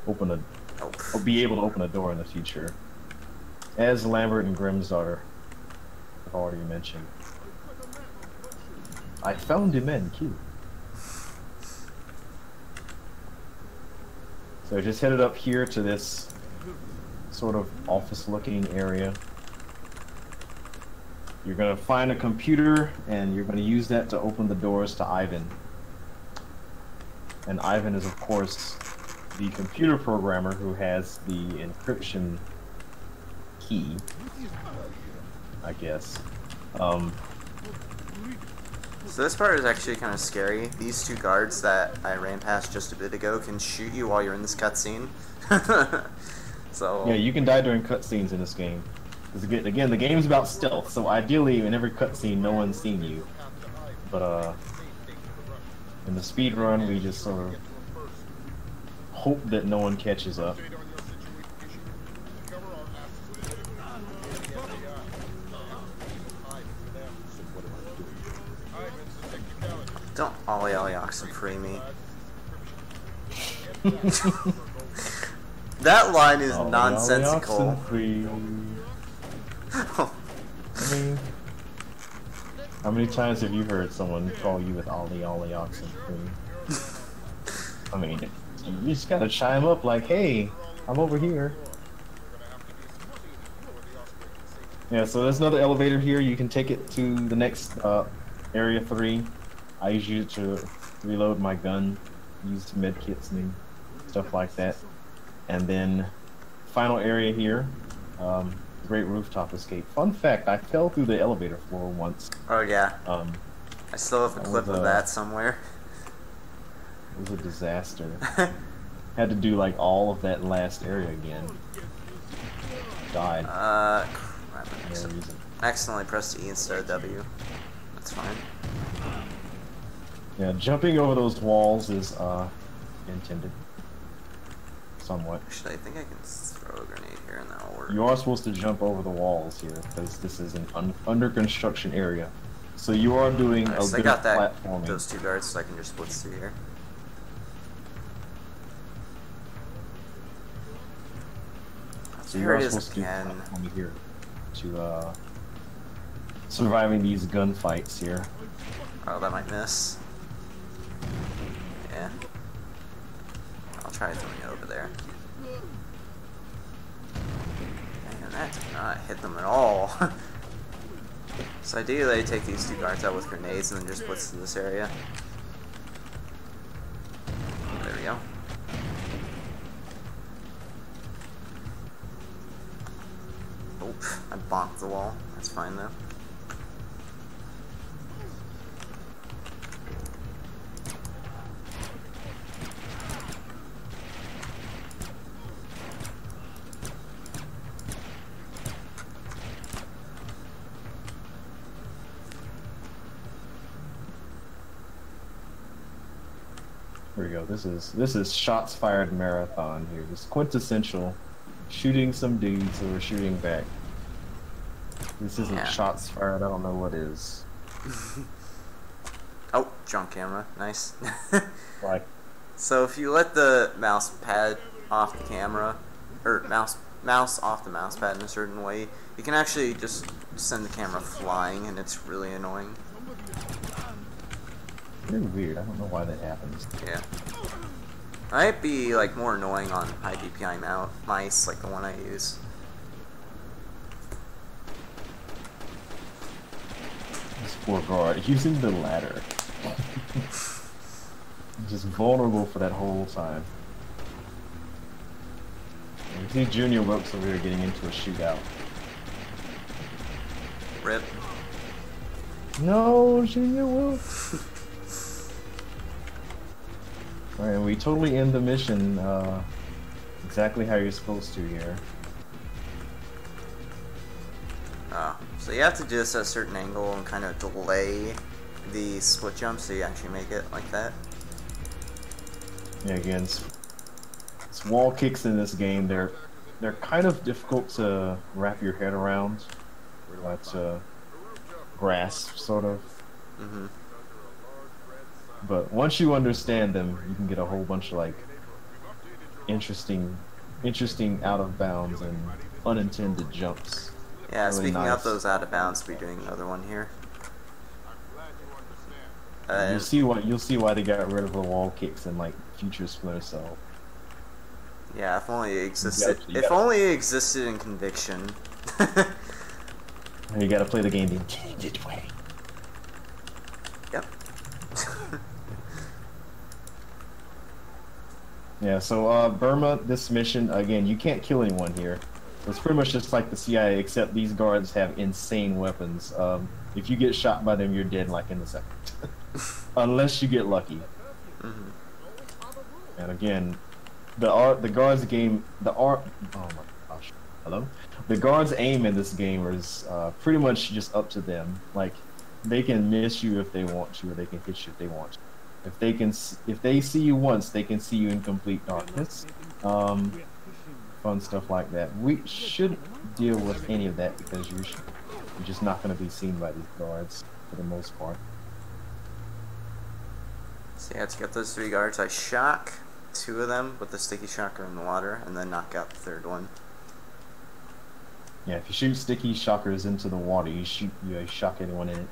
open a Oh, or be able to open a door in the future. As Lambert and Grimsdottir have already mentioned. I found him in Q. So I just headed up here to this sort of office looking area. You're gonna find a computer and you're gonna use that to open the doors to Ivan. And Ivan is of course the computer programmer who has the encryption key, I guess. Um, So this part is actually kind of scary. These two guards that I ran past just a bit ago can shoot you while you're in this cutscene. so yeah, you can die during cutscenes in this game. again, again, the game's about stealth, so ideally in every cutscene no one's seen you. But uh, in the speed run, we just sort of hope that no one catches up. Update on your So what am I doing? Alright, Vincent, take your talent. Don't ollie ollie oxen free me. that line is the nonsensical. oxen free. I mean, how many times have you heard someone call you with Ollie Ollie Oxen Free? I mean, you just gotta chime up like, hey, I'm over here. Yeah, so there's another elevator here. You can take it to the next uh, area three. I use it to reload my gun, use med kits and stuff like that. And then final area here, um, great rooftop escape. Fun fact: I fell through the elevator floor once. oh yeah, Um, I still have a clip was, of uh, that somewhere. it was a disaster. Had to do like all of that last area again. Died uh, crap, I for no accident- reason. accidentally pressed E instead of W. That's fine. Yeah, jumping over those walls is uh intended. Somewhat. Actually, I think I can throw a grenade here and that'll work. You are supposed to jump over the walls here because this is an un- under construction area. So you are doing Alright, a so I got that. platforming. Those two guards, so I can just blitz through here. So Here you are supposed to do again. platforming here to uh surviving these gunfights here. Oh, that might miss. Try throwing it over there. Man, that did not hit them at all. so ideally, I take these two guards out with grenades and then just blitz to this area. There we go. Oop, I bonked the wall. That's fine though. This is this is shots fired marathon here. This quintessential shooting some dudes who are shooting back. This isn't Yeah. shots fired. I don't know what is. Oh, junk camera. Nice. Like so if you let the mouse pad off the camera, or mouse mouse off the mouse pad in a certain way, you can actually just send the camera flying, and it's really annoying. Very weird. I don't know why that happens. Yeah. Might be like more annoying on high DPI mount mice, like the one I use. This poor guard using the ladder. Just vulnerable for that whole time. You see Junior Wilkes over here getting into a shootout. Rip. No, Junior Wilkes. Alright, we totally end the mission uh, exactly how you're supposed to here. Oh, so you have to do this at a certain angle and kind of delay the split jump so you actually make it like that. Yeah, again, it's, it's wall kicks in this game. They're they're kind of difficult to wrap your head around, or to grasp, sort of. hmm But once you understand them, you can get a whole bunch of like interesting, interesting out of bounds and unintended jumps. Yeah, Really speaking nice. of those out of bounds, we're doing another one here. you'll Uh, see what you'll see why they got rid of the wall kicks in like future Splinter Cell. yeah, if only it existed. you if gotta- only it existed in Conviction. You got to play the game the intended way. Yeah, so uh, Burma, this mission again, you can't kill anyone here. It's pretty much just like the CIA, except these guards have insane weapons. Um, if you get shot by them, you're dead like in a second, unless you get lucky. hmm And again, the art, the guards game, the art. Oh my gosh, hello. The guards' aim in this game is uh, pretty much just up to them. Like they can miss you if they want to, or they can hit you if they want to. If they can, if they see you once, they can see you in complete darkness. Um, fun stuff like that. We should deal with any of that because you're, you're just not going to be seen by these guards for the most part. So yeah, to get those three guards, I shock two of them with the sticky shocker in the water, and then knock out the third one. Yeah, if you shoot sticky shockers into the water, you shoot you shock anyone in it.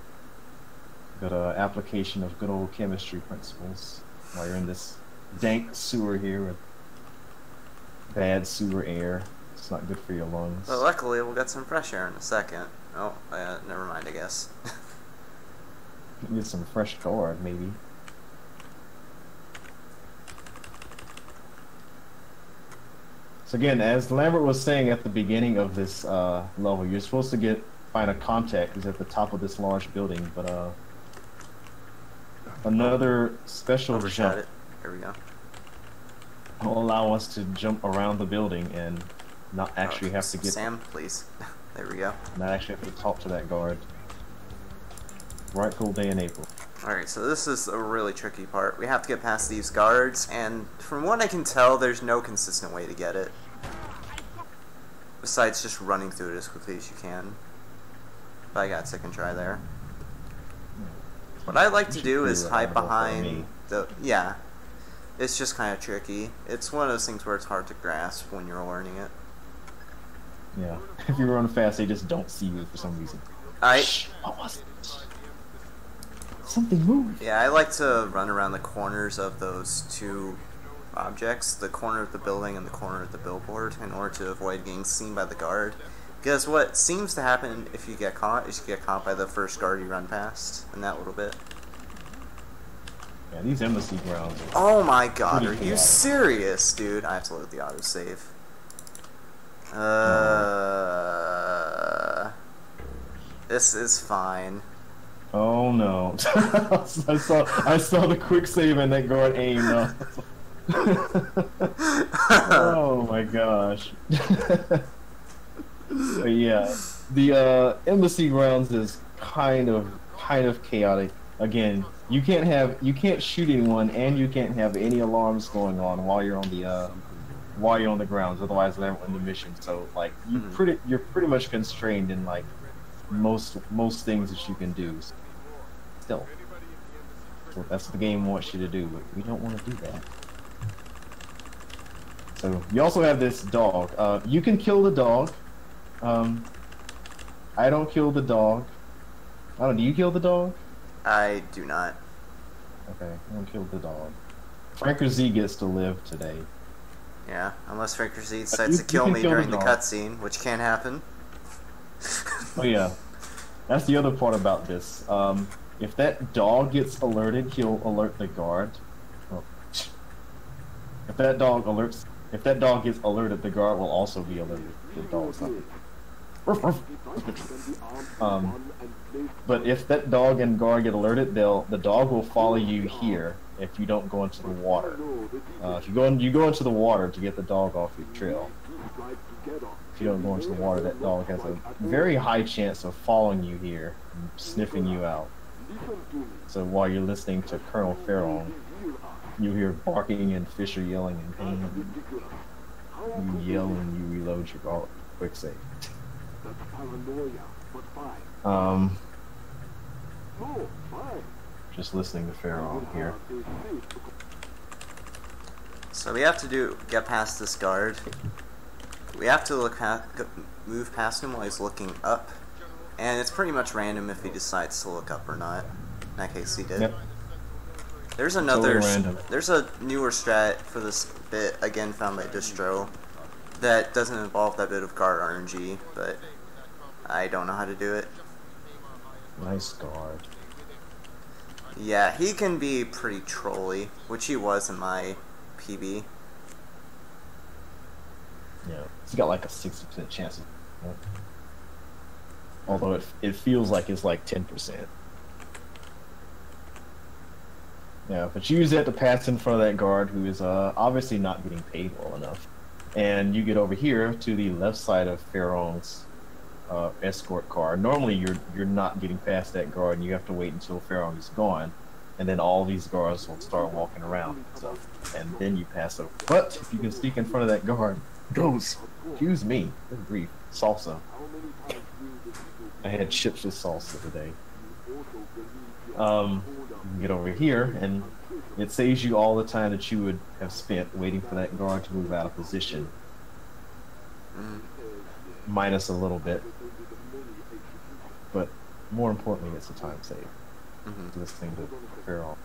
Good uh, application of good old chemistry principles while you're in this dank sewer here with bad sewer air. It's not good for your lungs. But luckily, we'll get some fresh air in a second. Oh, uh, never mind, I guess. Get some fresh guard, maybe. So again, as Lambert was saying at the beginning of this uh, level, you're supposed to get find a contact who's at the top of this large building, but uh, another special Overshot jump it. Here we go. will allow us to jump around the building and not oh, actually Oh, have to get Sam, please. there we go. not actually have to talk to that guard. Right cool day in April. Alright, so this is a really tricky part. We have to get past these guards, and from what I can tell, there's no consistent way to get it. Besides just running through it as quickly as you can. But I got a second try there. What I like to do is hide behind the... Yeah. It's just kind of tricky. It's one of those things where it's hard to grasp when you're learning it. Yeah. If you run fast, they just don't see you for some reason. I... Shh, what was it? Something moved. Yeah, I like to run around the corners of those two objects, the corner of the building and the corner of the billboard, in order to avoid getting seen by the guard. Because what seems to happen if you get caught is you get caught by the first guard you run past in that little bit. Yeah, these embassy grounds. Are, Oh my god, are you serious, dude? I have to load the autosave. Uh, this is fine. oh no! I saw I saw the quick save and that guard aimed. up. oh my gosh! but yeah, the uh, embassy grounds is kind of kind of chaotic. Again, you can't have you can't shoot anyone, and you can't have any alarms going on while you're on the uh, while you're on the grounds. Otherwise, they'll end the mission. So like you Mhm. pretty you're pretty much constrained in like most most things that you can do. Still, so that's what the game wants you to do, but we don't want to do that. So you also have this dog. Uh, you can kill the dog. Um, I don't kill the dog. I don't. Do you kill the dog? I do not. Okay, I don't kill the dog. Franker Z gets to live today. Yeah, unless Franker Z you- decides to you kill me kill during the dog. cutscene, which can't happen. Oh yeah, that's the other part about this. Um, if that dog gets alerted, he'll alert the guard. Oh. If that dog alerts, if that dog gets alerted, the guard will also be alerted. The dog's not. Um, but if that dog and guard get alerted, they'll the dog will follow you here if you don't go into the water. Uh, if you go in, you go into the water to get the dog off your trail. If you don't go into the water, that dog has a very high chance of following you here and sniffing you out. So while you're listening to Colonel Feirong, you hear barking and Fisher yelling in pain. You yell and you reload your. Quick save. Um, just listening to Feirong here. So we have to do get past this guard. We have to look past, move past him while he's looking up, and it's pretty much random if he decides to look up or not. In that case, he did. Yep. There's another. Totally. There's a newer strat for this bit again found by Distro that doesn't involve that bit of guard RNG, but I don't know how to do it. Nice guard. Yeah, he can be pretty trolly, which he was in my PB. Yeah, he's got like a sixty percent chance. Of. Although it it feels like it's like ten percent. Yeah, but you use that to pass in front of that guard who is uh, obviously not getting paid well enough, and you get over here to the left side of Feirong's uh, escort car. Normally, you're you're not getting past that guard, and you have to wait until Pharaoh is gone, and then all these guards will start walking around and stuff, and then you pass over. But if you can sneak in front of that guard, goes. Excuse me. Good grief. Salsa. I had chips with salsa today. Um, get over here, and it saves you all the time that you would have spent waiting for that guard to move out of position. Mm. Minus a little bit. But more importantly, it's a time save. Mhm. For this thing to fare off.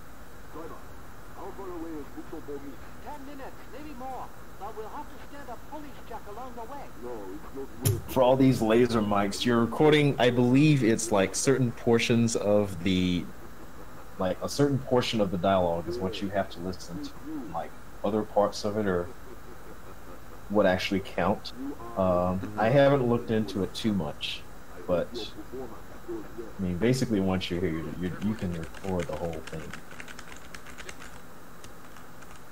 Ten minutes, maybe more. But we'll have to stand a police check along the way. for all these laser mics, you're recording. I believe it's like certain portions of the, like a certain portion of the dialogue is what you have to listen to. Like other parts of it or what actually count. Um, I haven't looked into it too much, but I mean, basically, once you're here, you you you can record the whole thing.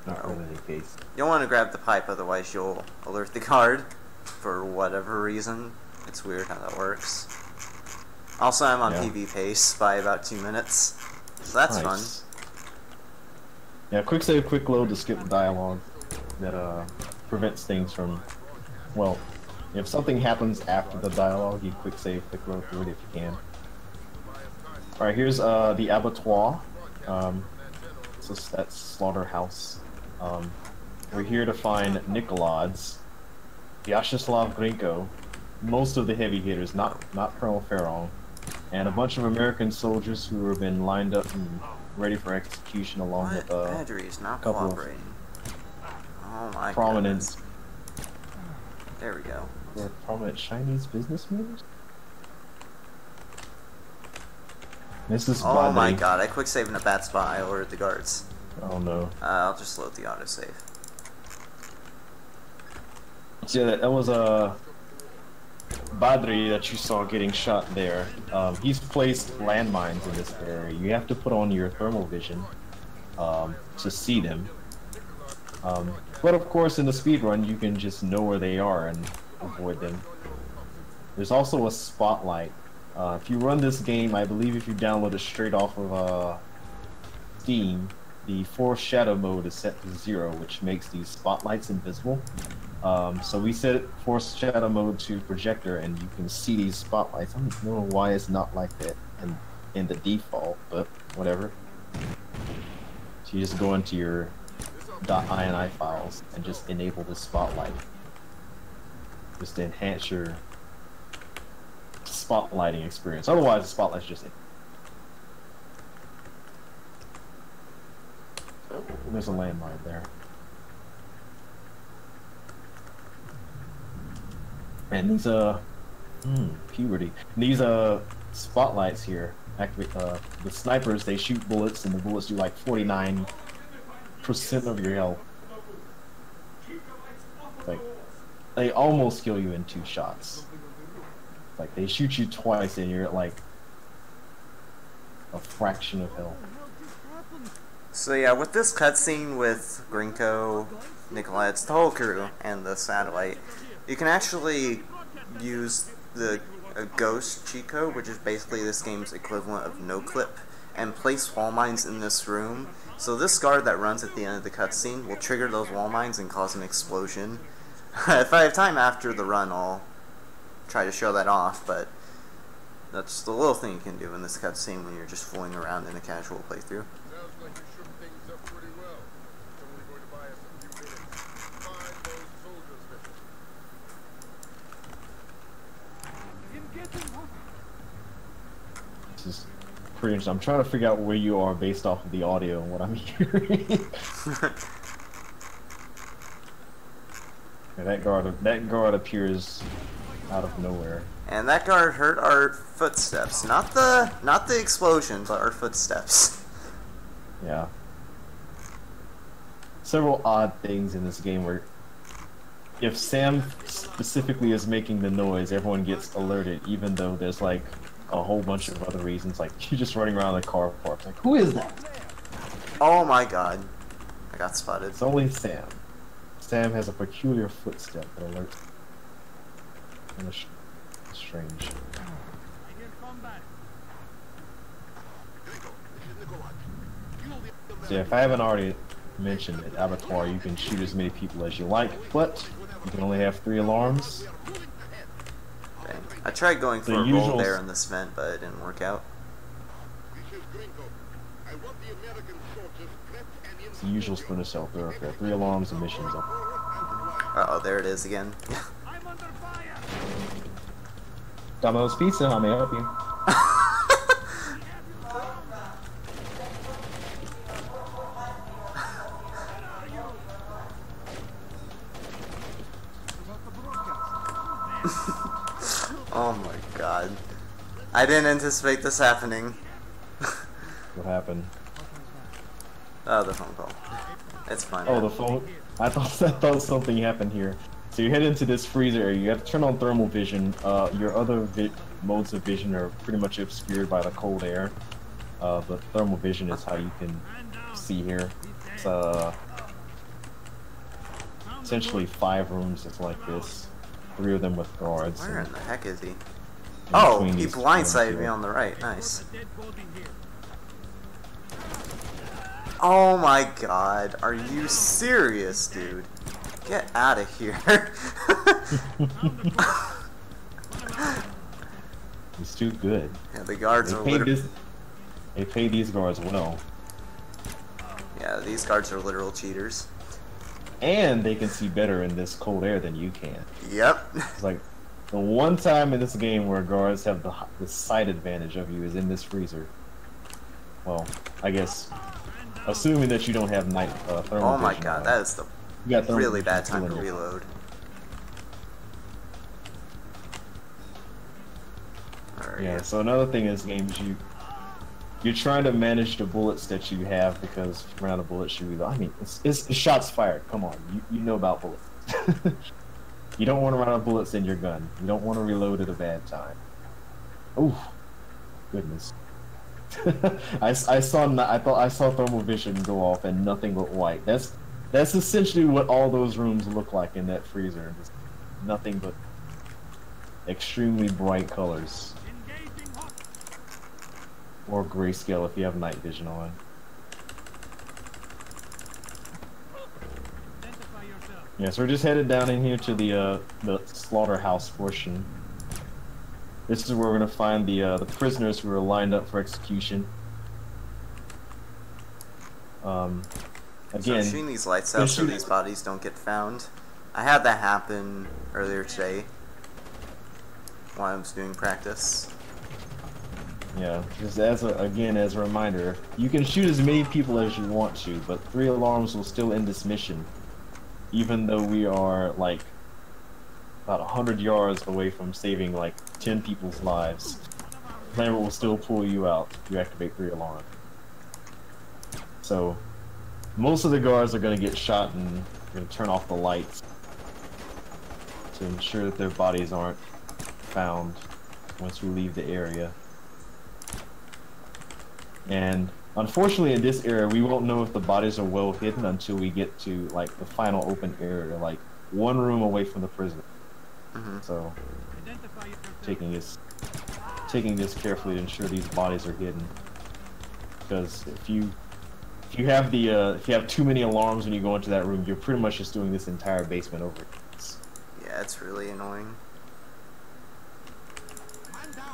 Not really the case. You'll want to grab the pipe, otherwise you'll alert the guard for whatever reason. It's weird how that works. Also, I'm on Yeah. PB pace by about two minutes, so that's fun. Yeah, quick save, quick load to skip the dialogue. That uh prevents things from. Well, if something happens after the dialogue, you quick save, quick load through it if you can. All right, here's uh the abattoir. Um, so that's slaughterhouse. Um, we're here to find Nikoladze, Vyacheslav Grinko, most of the heavy hitters, not not Colonel Feirong, and a bunch of American soldiers who have been lined up and ready for execution along What? with uh, Battery is not couple of cooperating. Oh my prominent goodness. There we go. uh, prominent Chinese businessmen. Mrs. Oh my god, I quick saved in a bad spot. I ordered the guards. Oh no. Uh, I'll just load the autosave. So yeah, that, that was a Badri that you saw getting shot there. Um, he's placed landmines in this area. You have to put on your thermal vision um, to see them. Um, but of course, in the speed run, you can just know where they are and avoid them. There's also a spotlight. Uh, if you run this game, I believe if you download it straight off of uh, Steam, the force shadow mode is set to zero, which makes these spotlights invisible. Um, so we set force shadow mode to projector, and you can see these spotlights. I don't know why it's not like that in, in the default, but whatever. So you just go into your .ini files and just enable the spotlight, just to enhance your spotlighting experience. Otherwise, the spotlight's just. There's a landmine there. And these uh, hmm, puberty. These uh spotlights here activate uh the snipers. They shoot bullets, and the bullets do like forty nine percent of your health. Like they almost kill you in two shots. Like they shoot you twice, and you're at like a fraction of health. So yeah, with this cutscene with Grinko, the whole crew, and the satellite, you can actually use the a ghost Chico, which is basically this game's equivalent of no clip, and place wall mines in this room. So this guard that runs at the end of the cutscene will trigger those wall mines and cause an explosion. if I have time after the run, I'll try to show that off, but that's the little thing you can do in this cutscene when you're just fooling around in a casual playthrough. Sounds like you shook things up pretty well. It's only going to buy us a few minutes. Find those soldiers, Fisher. This is pretty interesting. I'm trying to figure out where you are based off of the audio and what I'm hearing. Yeah, that guard, that guard appears out of nowhere. And that guard heard our footsteps. Not the not the explosion, but our footsteps. Yeah. Several odd things in this game where if Sam specifically is making the noise, everyone gets alerted, even though there's like a whole bunch of other reasons. Like you're just running around the car park, like who is that? Oh my god. I got spotted. It's only Sam. Sam has a peculiar footstep that alerts. And it's strange. So yeah, if I haven't already mentioned, it, abattoir, you can shoot as many people as you like, but you can only have three alarms. Dang. I tried going for The a roll there s- in this vent, but it didn't work out. This is Grinko. I want the American soldiers prepped and in It's the usual Splinter Cell thoroughfare. Three alarms and missions up. Uh oh, there it is again. I'm under fire! Domino's Pizza, how may I help you? oh my god. I didn't anticipate this happening. What happened? Oh, the phone call. It's fine. Oh, the phone. I thought I thought something happened here. So you head into this freezer area. You have to turn on thermal vision. Uh, your other vi modes of vision are pretty much obscured by the cold air. Uh, but thermal vision is how you can see here. It's uh, essentially five rooms that's like this. Three of them with guards. Where in the heck is he? Oh, he blindsided me on the right. Nice. Dead body here. Oh my god. Are you serious, dude? Get out of here. It's too good. yeah, the guards They are literally. They pay these guards well, Yeah, these guards are literal cheaters. And they can see better in this cold air than you can. Yep. It's like the one time in this game where guards have the, the sight advantage of you is in this freezer. Well, I guess assuming that you don't have night uh, thermal oh my vision god, that is the really bad time to reload. Yeah. So another thing in this game is you you're trying to manage the bullets that you have because if you run out of bullets, you I mean it's, it's, it's shots fired. Come on, you, you know about bullets. you don't want to run out of bullets in your gun. You don't want to reload at a bad time. Oh, goodness. I saw I thought I saw thermal vision go off and nothing but white. That's that's essentially what all those rooms look like in that freezer. Just nothing but extremely bright colors. Or grayscale if you have night vision on. Yeah, so we're just headed down in here to the uh, the slaughterhouse portion. This is where we're gonna find the uh, the prisoners who are lined up for execution. Um, So again, shooting these lights out so these bodies don't get found. I had that happen earlier today while I was doing practice. Yeah, just as a, again as a reminder, you can shoot as many people as you want to, but three alarms will still end this mission, even though we are like about hundred yards away from saving like ten people's lives. Lambert will still pull you out if you activate three alarm. So, most of the guards are going to get shot and going to turn off the lights to ensure that their bodies aren't found once we leave the area. And unfortunately, in this area, we won't know if the bodies are well hidden until we get to like the final open area, like one room away from the prison. hmm So, taking this taking this carefully to ensure these bodies are hidden. Because if you if you have the uh, if you have too many alarms when you go into that room, you're pretty much just doing this entire basement over. Yeah, it's really annoying.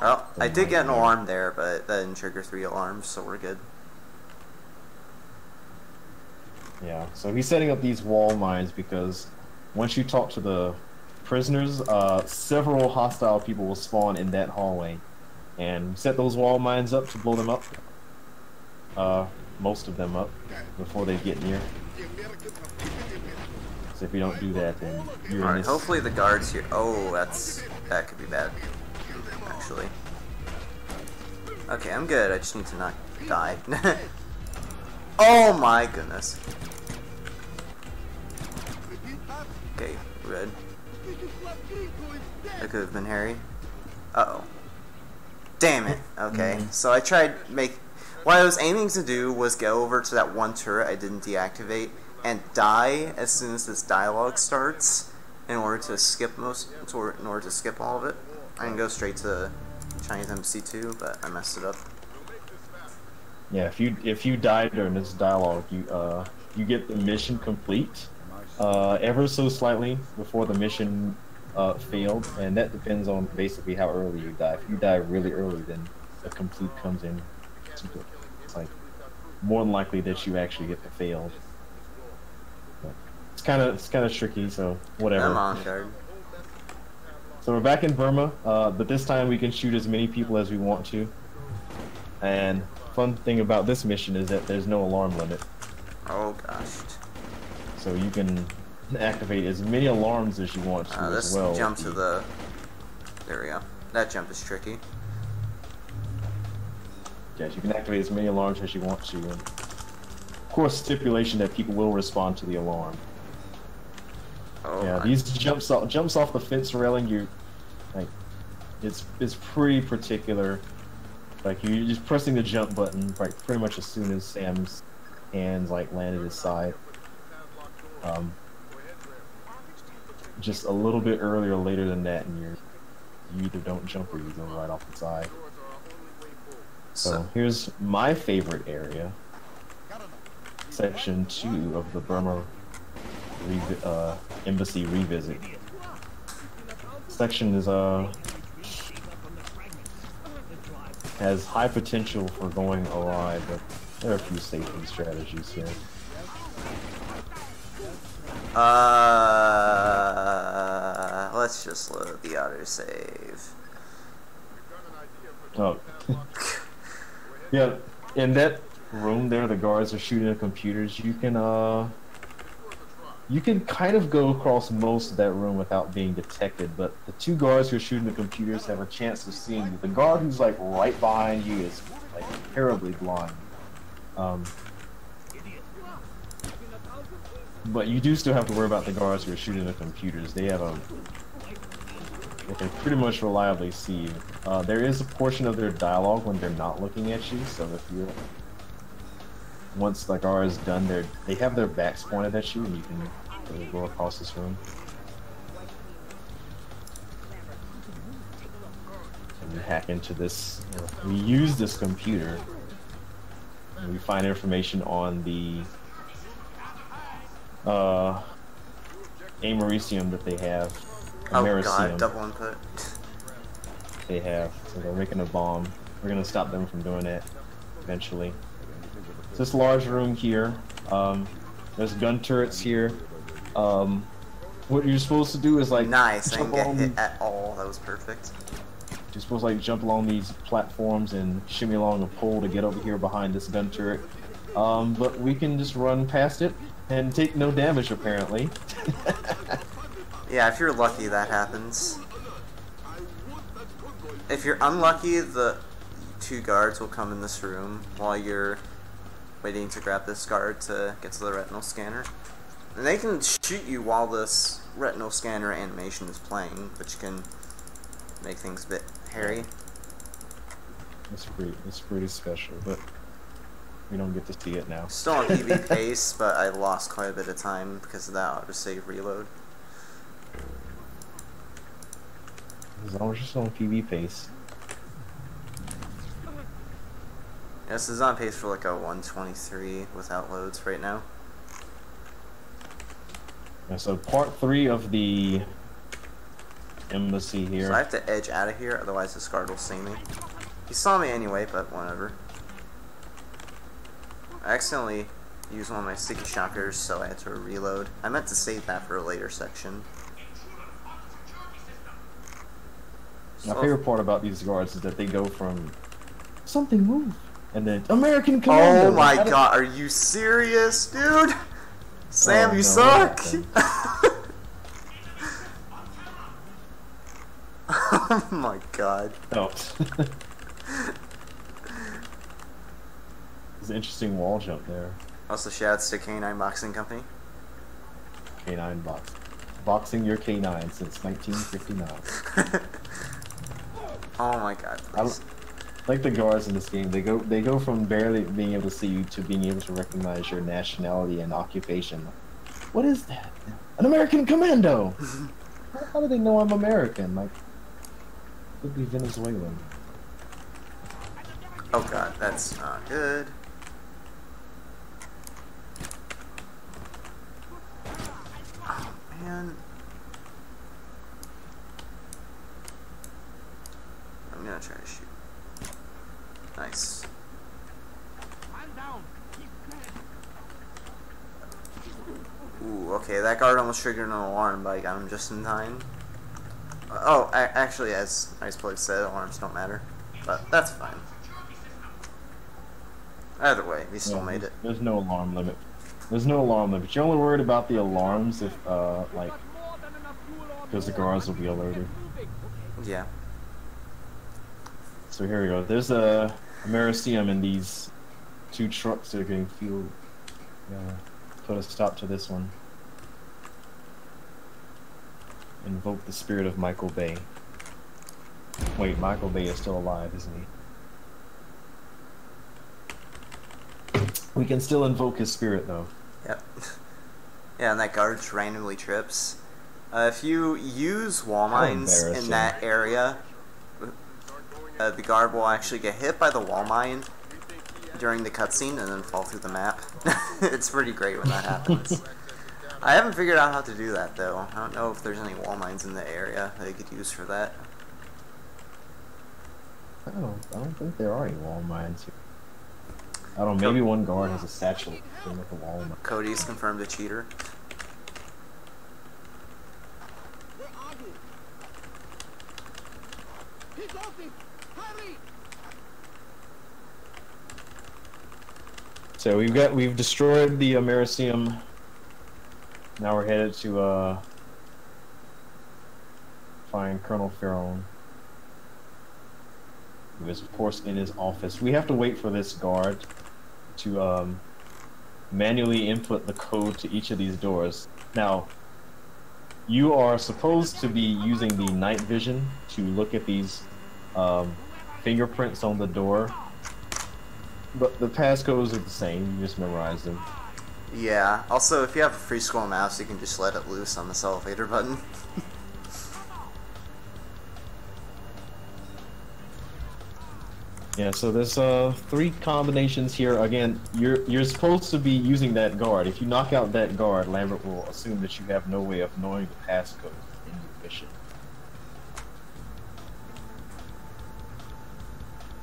Well, I did get an alarm there, but that didn't trigger three alarms, so we're good. Yeah. So he's setting up these wall mines because once you talk to the prisoners, uh, several hostile people will spawn in that hallway, and set those wall mines up to blow them up. Uh, most of them up before they get near. The Americans have taken the mission. So if you don't do that, then you're in Alright, this hopefully the guards here. Oh, that's. That could be bad. Actually. Okay, I'm good. I just need to not die. oh my goodness. Okay, good. That could have been Harry. Uh oh. Damn it. Okay, so I tried make. What I was aiming to do was go over to that one turret I didn't deactivate and die as soon as this dialogue starts in order to skip most in order to skip all of it. I can go straight to Chinese Embassy 2, but I messed it up. Yeah, if you if you die during this dialogue, you uh you get the mission complete uh, ever so slightly before the mission uh, failed, and that depends on basically how early you die. If you die really early, then the complete comes in. It's like more than likely that you actually get the failed. But It's kind of it's kind of tricky, so whatever. I'm on guard. So we're back in Burma, uh, but this time we can shoot as many people as we want to. And fun thing about this mission is that there's no alarm limit, Oh gosh. so you can activate as many alarms as you want to Uh, as this well. jump to the. There we go. That jump is tricky. Yes, you can activate as many alarms as you want to. And of course, stipulation that people will respond to the alarm. Oh yeah, these jumps off jumps off the fence railing. You like, it's it's pretty particular. Like you're just pressing the jump button like pretty much as soon as Sam's hands like land at his side. Um, just a little bit earlier or later than that, and you're you either don't jump or you go right off the side. So So, here's my favorite area, section two of the Burma revi- uh, embassy revisit. Section is uh has high potential for going awry, but there are a few safety strategies here. uh, let's just load the auto save. Oh, yeah. In that room there, the guards are shooting at computers. You can uh, you can kind of go across most of that room without being detected. But the two guards who are shooting the computers have a chance of seeing you. The guard who's like right behind you is like terribly blind. Um, but you do still have to worry about the guards who are shooting the computers. They have a they can pretty much reliably see you. Uh, there is a portion of their dialogue when they're not looking at you, so if you once guard is done, they they have their backs pointed at you, and you can go across this room. And hack into this. We use this computer. And we find information on the uh, Americium that they have. Oh Americium god, double input. they have. So they're making a bomb. We're gonna stop them from doing that eventually. This large room here. Um, there's gun turrets here. Um, what you're supposed to do is like Nice, I didn't get hit at all. That was perfect. You're supposed to like jump along these platforms and shimmy along a pole to get over here behind this gun turret. Um, but we can just run past it and take no damage apparently. Yeah, if you're lucky, that happens. If you're unlucky, the two guards will come in this room while you're waiting to grab this guard to get to the retinal scanner. And they can shoot you while this retinal scanner animation is playing, which can make things a bit hairy. It's pretty, it's pretty special, but we don't get to see it now. Still on PB pace, but I lost quite a bit of time because of that autosave reload. As long as you're still on PB pace. This is on pace for like a 123 without loads right now. And so part three of the embassy here. So I have to edge out of here, otherwise this guard will see me. He saw me anyway, but whatever. I accidentally used one of my sticky shockers, so I had to reload. I meant to save that for a later section. My So- favorite part about these guards is that they go from something move and then American oh Commando. Oh my god, are you serious, dude? Sam, Oh, you no, suck! oh my god. Oh. There's an interesting wall jump there. Also, shouts to K9 Boxing Company. K9 box. Boxing your K9 since 1959. oh my god, I please. Like the guards in this game. They go they go from barely being able to see you to being able to recognize your nationality and occupation. What is that? An American commando. how, how do they know I'm American? Like, could be Venezuelan. Oh god, that's not good. Oh Man. I'm gonna try to shoot. Nice. Man down. He's dead. Ooh, okay, that guard almost triggered an alarm, but I got him just in time. Uh, Oh, a- actually, as Iceblade said, alarms don't matter. But that's fine. Either way, we still Yeah, made it. There's no alarm limit. There's no alarm limit. You're only worried about the alarms if, uh, like, Got more than enough fuel on because the guards will be alerted. Yeah. So here we go. There's a Americium in these two trucks that are getting fueled. Yeah. Put a stop to this one. Invoke the spirit of Michael Bay. Wait, Michael Bay is still alive, isn't he? We can still invoke his spirit though. Yep. yeah, and that guard randomly trips. Uh, if you use wall mines in that area, uh, the guard will actually get hit by the wall mine during the cutscene and then fall through the map. it's pretty great when that happens. I haven't figured out how to do that though. I don't know if there's any wall mines in the area that you could use for that. I don't, I don't think there are any wall mines here. I don't know, maybe one guard has a satchel with a wall mine. Cody's confirmed a cheater. Where are you? He's off it. Hurry. So we've got we've destroyed the Americium. Now we're headed to uh find Colonel Feirong. Who is of course in his office. We have to wait for this guard to um manually input the code to each of these doors. Now you are supposed to be using the night vision to look at these um, fingerprints on the door but the passcodes are the same. You just memorize them. Yeah. Also, if you have a free scroll mouse, you can just let it loose on this elevator button. Yeah. So there's uh three combinations here. Again, you're you're supposed to be using that guard. If you knock out that guard, Lambert will assume that you have no way of knowing the passcode in your mission.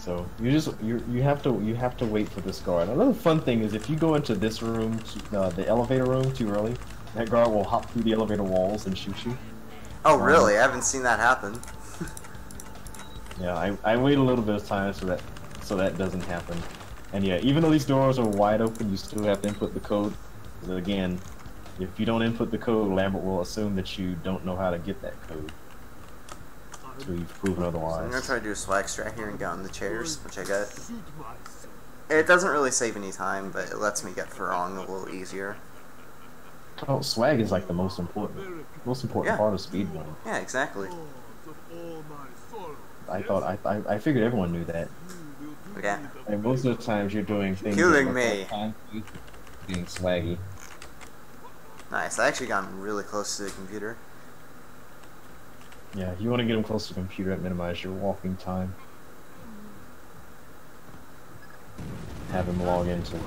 So you just you you have to you have to wait for this guard. Another fun thing is if you go into this room, uh, the elevator room, too early, that guard will hop through the elevator walls and shoot you. Oh, Um, really? I haven't seen that happen. Yeah, I, I wait a little bit of time so that so that doesn't happen. And yeah, even though these doors are wide open, you still have to input the code. again, if you don't input the code, Lambert will assume that you don't know how to get that code. So you've proven So I'm gonna try to do a swag strat here and get on the chairs, which I got. It doesn't really save any time, but it lets me get Feirong a little easier. Oh, swag is like the most important, most important Yeah. part of speedrunning. Yeah, exactly. Cause of all my sorrow. I thought I, I I figured everyone knew that. You will do Yeah. And most of the times you're doing things Killing me. being swaggy. Nice. I actually got really close to the computer. Yeah, you want to get them close to the computer and minimize your walking time. Have him log into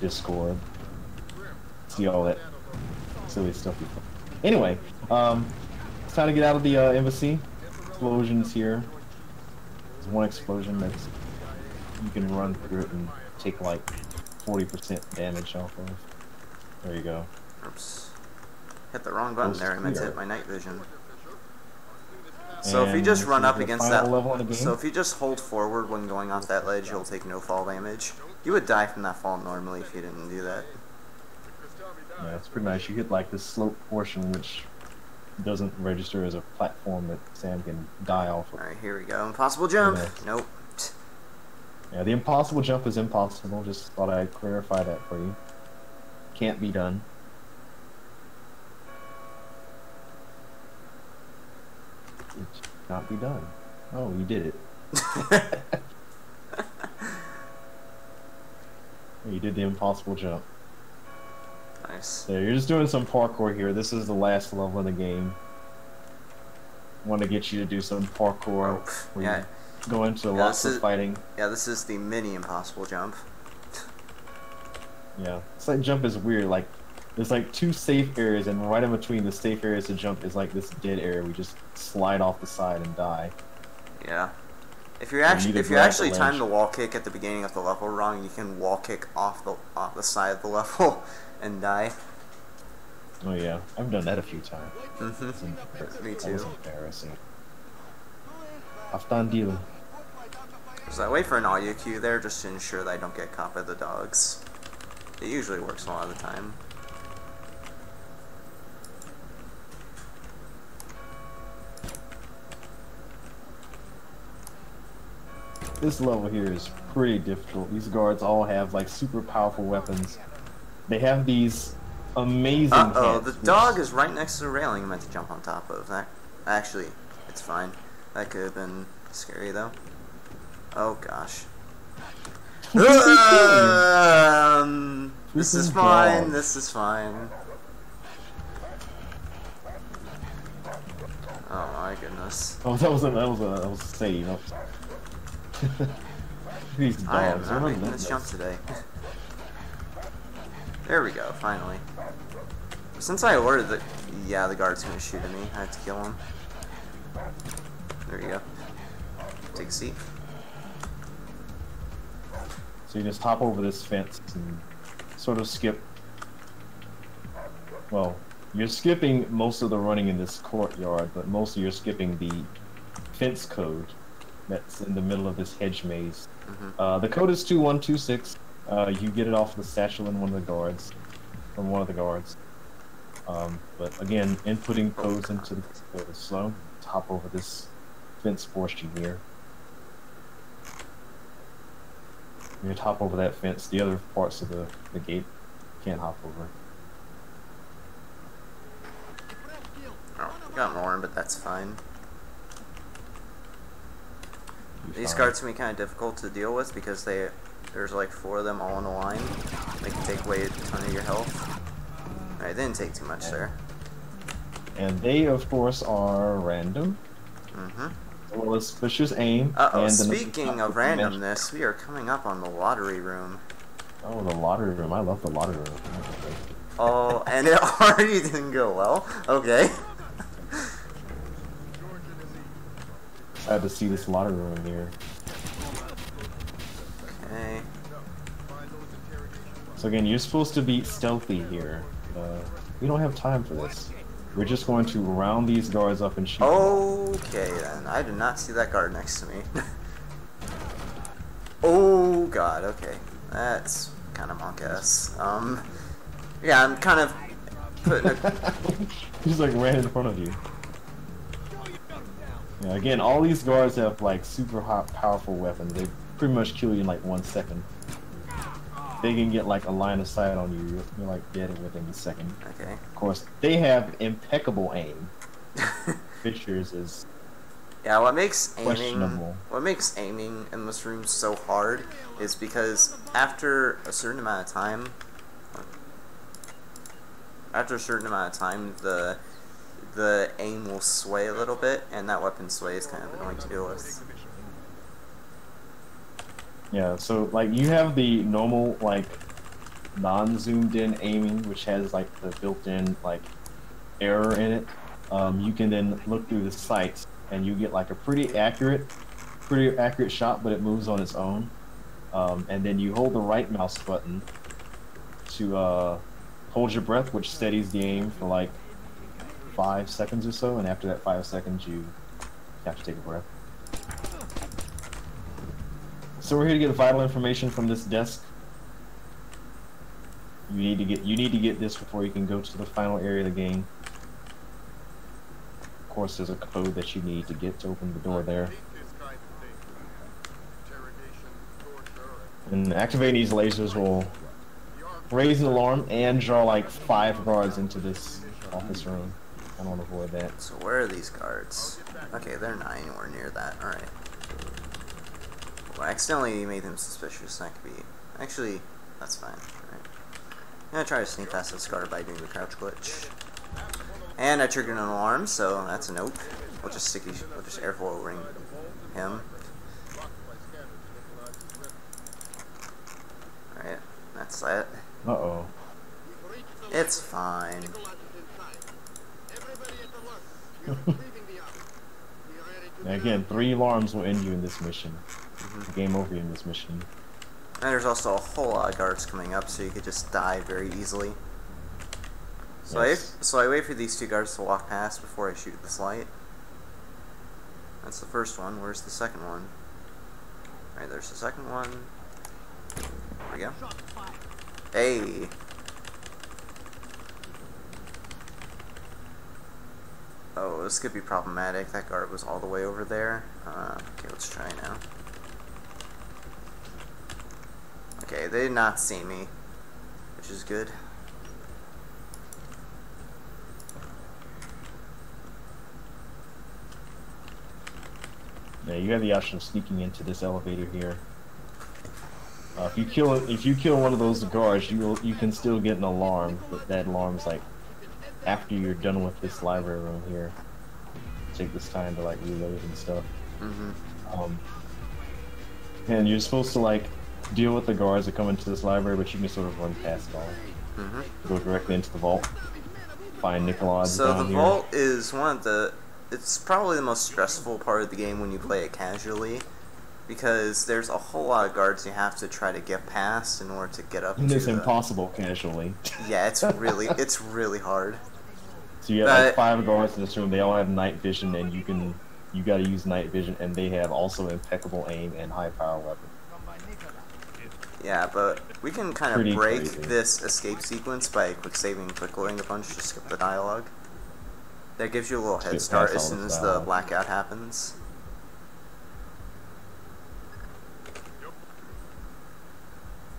Discord. See all that silly stuff. Anyway, um, it's time to get out of the uh, embassy. Explosions here. There's one explosion that's you can run through it and take like 40% damage off of. There you go. Oops. Hit the wrong button there. I meant to hit my night vision. So if you just run up against that, level in the game. so if you just hold forward when going off that ledge, you'll take no fall damage. You would die from that fall normally if you didn't do that. Yeah, it's pretty nice. You get like this slope portion which doesn't register as a platform that Sam can die off of. All right, here we go. Impossible jump. Yeah. Nope. Yeah, the impossible jump is impossible. Just thought I'd clarify that for you. Can't be done. It not be done. Oh, you did it. You did the impossible jump. nice. So you're just doing some parkour here. This is the last level of the game. Want to get you to do some parkour Oh, yeah. go into Yeah, lots of is- fighting. Yeah, this is the mini impossible jump. Yeah, it's like jump is weird. Like there's like two safe areas, and right in between the safe areas to jump is like this dead area. We just slide off the side and die. Yeah. If you actually if you the actually time the wall kick at the beginning of the level wrong, you can wall kick off the off the side of the level and die. Oh yeah, I've done that a few times. hmm It's embar- Me That was embarrassing. I've done deal. So I wait for an audio cue there just to ensure that I don't get caught by the dogs. It usually works a lot of the time. This level here is pretty difficult. These guards all have like super powerful weapons. They have these amazing. Uh oh, the which- dog is right next to the railing I meant to jump on top of. That actually, it's fine. That could have been scary though. Oh gosh. um, this is Freaking fine. dog. This is fine. Oh my goodness. Oh, that was a that was a that was a save. These dogs. I am not making this jump today. There we go, finally. Since I ordered the... Yeah, the guard's gonna shoot at me. I have to kill him. There you go. Take a seat. So you just hop over this fence and sort of skip. Well, you're skipping most of the running in this courtyard, but mostly you're skipping the fence code that's in the middle of this hedge maze. Mhm. Uh, the code is 2126. Uh, you get it off the satchel in one of the guards, from one of the guards. Um, but again, inputting codes into the code slow. Let's hop over this fence portion here. You can hop over that fence. The other parts of the, the gate can't hop over. Oh, got more, but that's fine. These guards can be kind of difficult to deal with because they there's like four of them all in a line. They can take away a ton of your health. Alright, didn't take too much there. And they, of course, are random. Mm-hmm. Well, it's vicious aim. Uh oh, speaking of randomness, we are coming up on the lottery room. Oh, the lottery room. I love the lottery room. Oh, and it already didn't go well. Okay. I had to see this lottery room here. Okay. So again, you're supposed to be stealthy here. Uh, we don't have time for this. We're just going to round these guards up and shoot. them. Okay then. I did not see that guard next to me. oh god, okay. That's kind of monk ass. Um, yeah, I'm kind of putting a, He's like ran in front of you. Yeah, again, all these guards have like super hot, powerful weapons. They pretty much kill you in like one second. They can get like a line of sight on you. You're, you're like dead within a second. Okay. Of course, they have impeccable aim. Fishers is Yeah, what makes aiming what makes aiming in this room so hard is because after a certain amount of time after a certain amount of time the the aim will sway a little bit and that weapon sway is kind of annoying to deal with. Yeah, so like you have the normal like non-zoomed in aiming, which has like the built-in like error in it. Um, you can then look through the sights and you get like a pretty accurate, pretty accurate shot, but it moves on its own. Um, and then you hold the right mouse button to uh, hold your breath, which steadies the aim for like five seconds or so. And after that five seconds, you have to take a breath. So we're here to get vital information from this desk. You need to get you need to get this before you can go to the final area of the game. Of course, there's a code that you need to get to open the door there. And activating these lasers will raise an alarm and draw like five guards into this office room. I don't avoid that. So where are these guards? Okay, they're not anywhere near that. Alright. Well, I accidentally made them suspicious. That could be... Actually, that's fine. Alright. I'm gonna try to sneak past this guard by doing the crouch glitch. And I triggered an alarm, so that's a nope. We'll just sticky... We'll just airfoil ring him. Alright, that's it. Uh oh. The It's fine. Nicholas is inside. Everybody at the lunch. You're leaving the office. Be ready to Now again, three alarms will end you in this mission. Mm-hmm. Game over in this mission. And there's also a whole lot of guards coming up, so you could just die very easily. So Yes. I so I wait for these two guards to walk past before I shoot this light. That's the first one. Where's the second one? Right, there's the second one. There we go. Hey. Oh, this could be problematic. That guard was all the way over there. Uh, okay, let's try now. Okay, they did not see me, which is good. Yeah, you have the option of sneaking into this elevator here. Uh, if you kill if you kill one of those guards, you will, you can still get an alarm, but that alarm is like after you're done with this library room here. Take this time to like reload and stuff. Mm-hmm. Um, and you're supposed to like deal with the guards that come into this library, but you can sort of run past all. Mm-hmm. Go directly into the vault. Find Nikolai So the here. vault is one of the. It's probably the most stressful part of the game when you play it casually, because there's a whole lot of guards you have to try to get past in order to get up. And to it's the- impossible casually. Yeah, it's really it's really hard. So you have like five guards in this room. They all have night vision, and you can you got to use night vision, and they have also impeccable aim and high power weapon. Yeah, but we can kind Pretty of break crazy. this escape sequence by quick saving, quick loading a bunch to skip the dialogue. That gives you a little head start as soon as the blackout happens.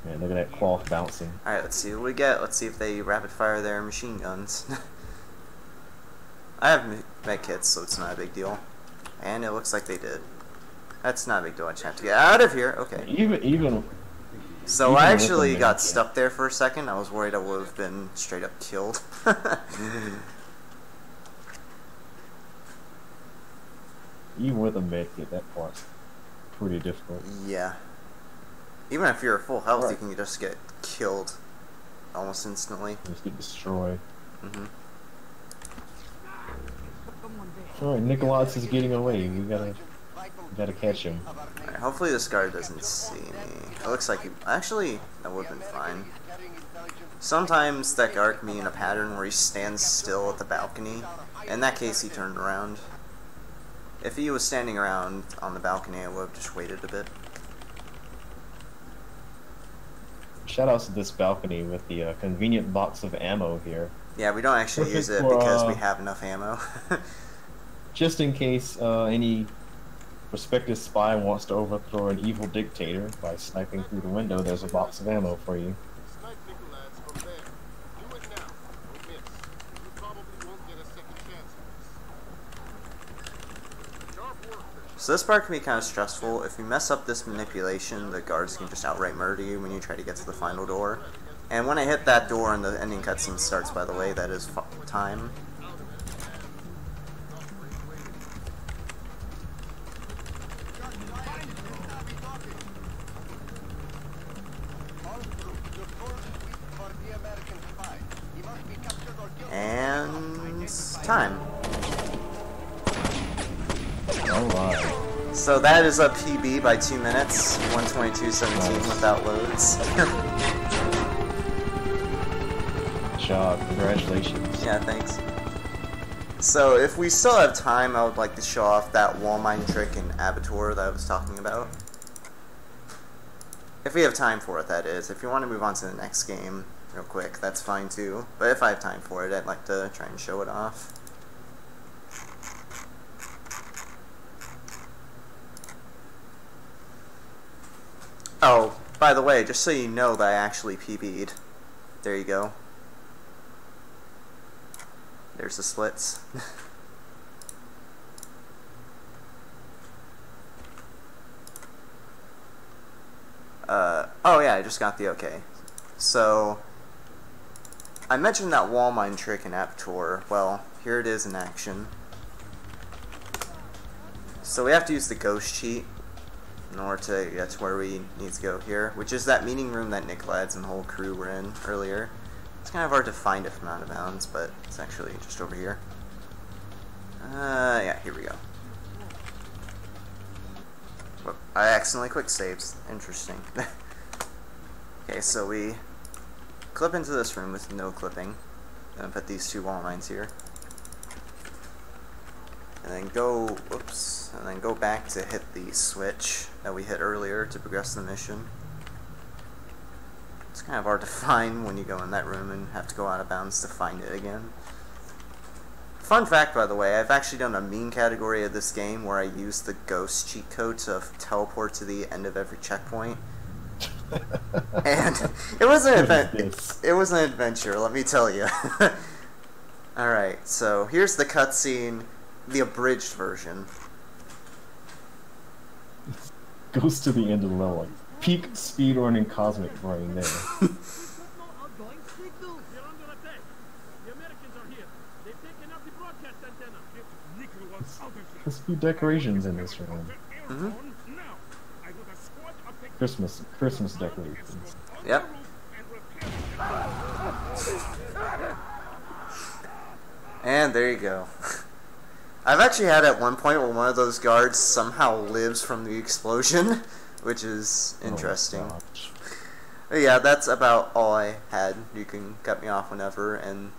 Man, look at that cloth bouncing. Alright, let's see what we get. Let's see if they rapid fire their machine guns. I have me- med kits, so it's not a big deal. And it looks like they did. That's not a big deal. I just have to get out of here. Okay. Even even So Even I actually got stuck there for a second. I was worried I would have been straight up killed. even with a med kit, that part's pretty difficult. yeah. Even if you're full health, you can just get killed almost instantly. Just get destroyed. hmm All right, Nikolai is getting away. We gotta we gotta catch him. Alright, hopefully this guard doesn't see me. It looks like he... Actually, that would have been fine. Sometimes that guard can be in a pattern where he stands still at the balcony. In that case, he turned around. If he was standing around on the balcony, I would have just waited a bit. Shout outs to this balcony with the uh, convenient box of ammo here, Yeah, we don't actually use it because we uh, have enough ammo. just in case uh, any prospective spy wants to overthrow an evil dictator by sniping through the window. There's a box of ammo for you. So this part can be kind of stressful. If you mess up this manipulation, the guards can just outright murder you when you try to get to the final door. And when I hit that door and the ending cutscene starts, by the way, that is time. And time. Alright. So that is a PB by two minutes, 122.17 Nice. without loads. Good job. Congratulations. yeah, thanks. So if we still have time, I would like to show off that wall mine trick in Abattoir that I was talking about. If we have time for it, that is. If you want to move on to the next game real quick, that's fine too. But if I have time for it, I'd like to try and show it off. Oh, by the way, just so you know that I actually PB'd. There you go. There's the splits. uh, oh yeah, I just got the okay. So, I mentioned that wall mine trick in Abattoir. Well, here it is in action. So we have to use the ghost cheat in order to get to where we need to go here, which is that meeting room that Nick and the whole crew were in earlier. It's kind of hard to find it from out of bounds, but it's actually just over here. Uh, yeah, here we go. Whoop, I accidentally quick saves. Interesting. okay, so we clip into this room with no clipping. Gonna put these two wall mines here. And then go, whoops, and then go back to hit the switch that we hit earlier to progress the mission. It's kind of hard to find when you go in that room and have to go out of bounds to find it again. Fun fact, by the way, I've actually done a meme category of this game where I use the ghost cheat code to teleport to the end of every checkpoint. And it was an What is event. this? It was an adventure, let me tell you. All right, so here's the cutscene, the abridged version. Goes to the end of the level. Like, peak speed running cosmic brain there. No outgoing signals. They're under attack. The Americans are here. They've taken out the broadcast antenna. There's a few decorations in this room. Mhm. Christmas Christmas decorations. Yep. And there you go. I've actually had at one point where one of those guards somehow lives from the explosion, which is Oh, interesting. But yeah, that's about all I had. You can cut me off whenever, and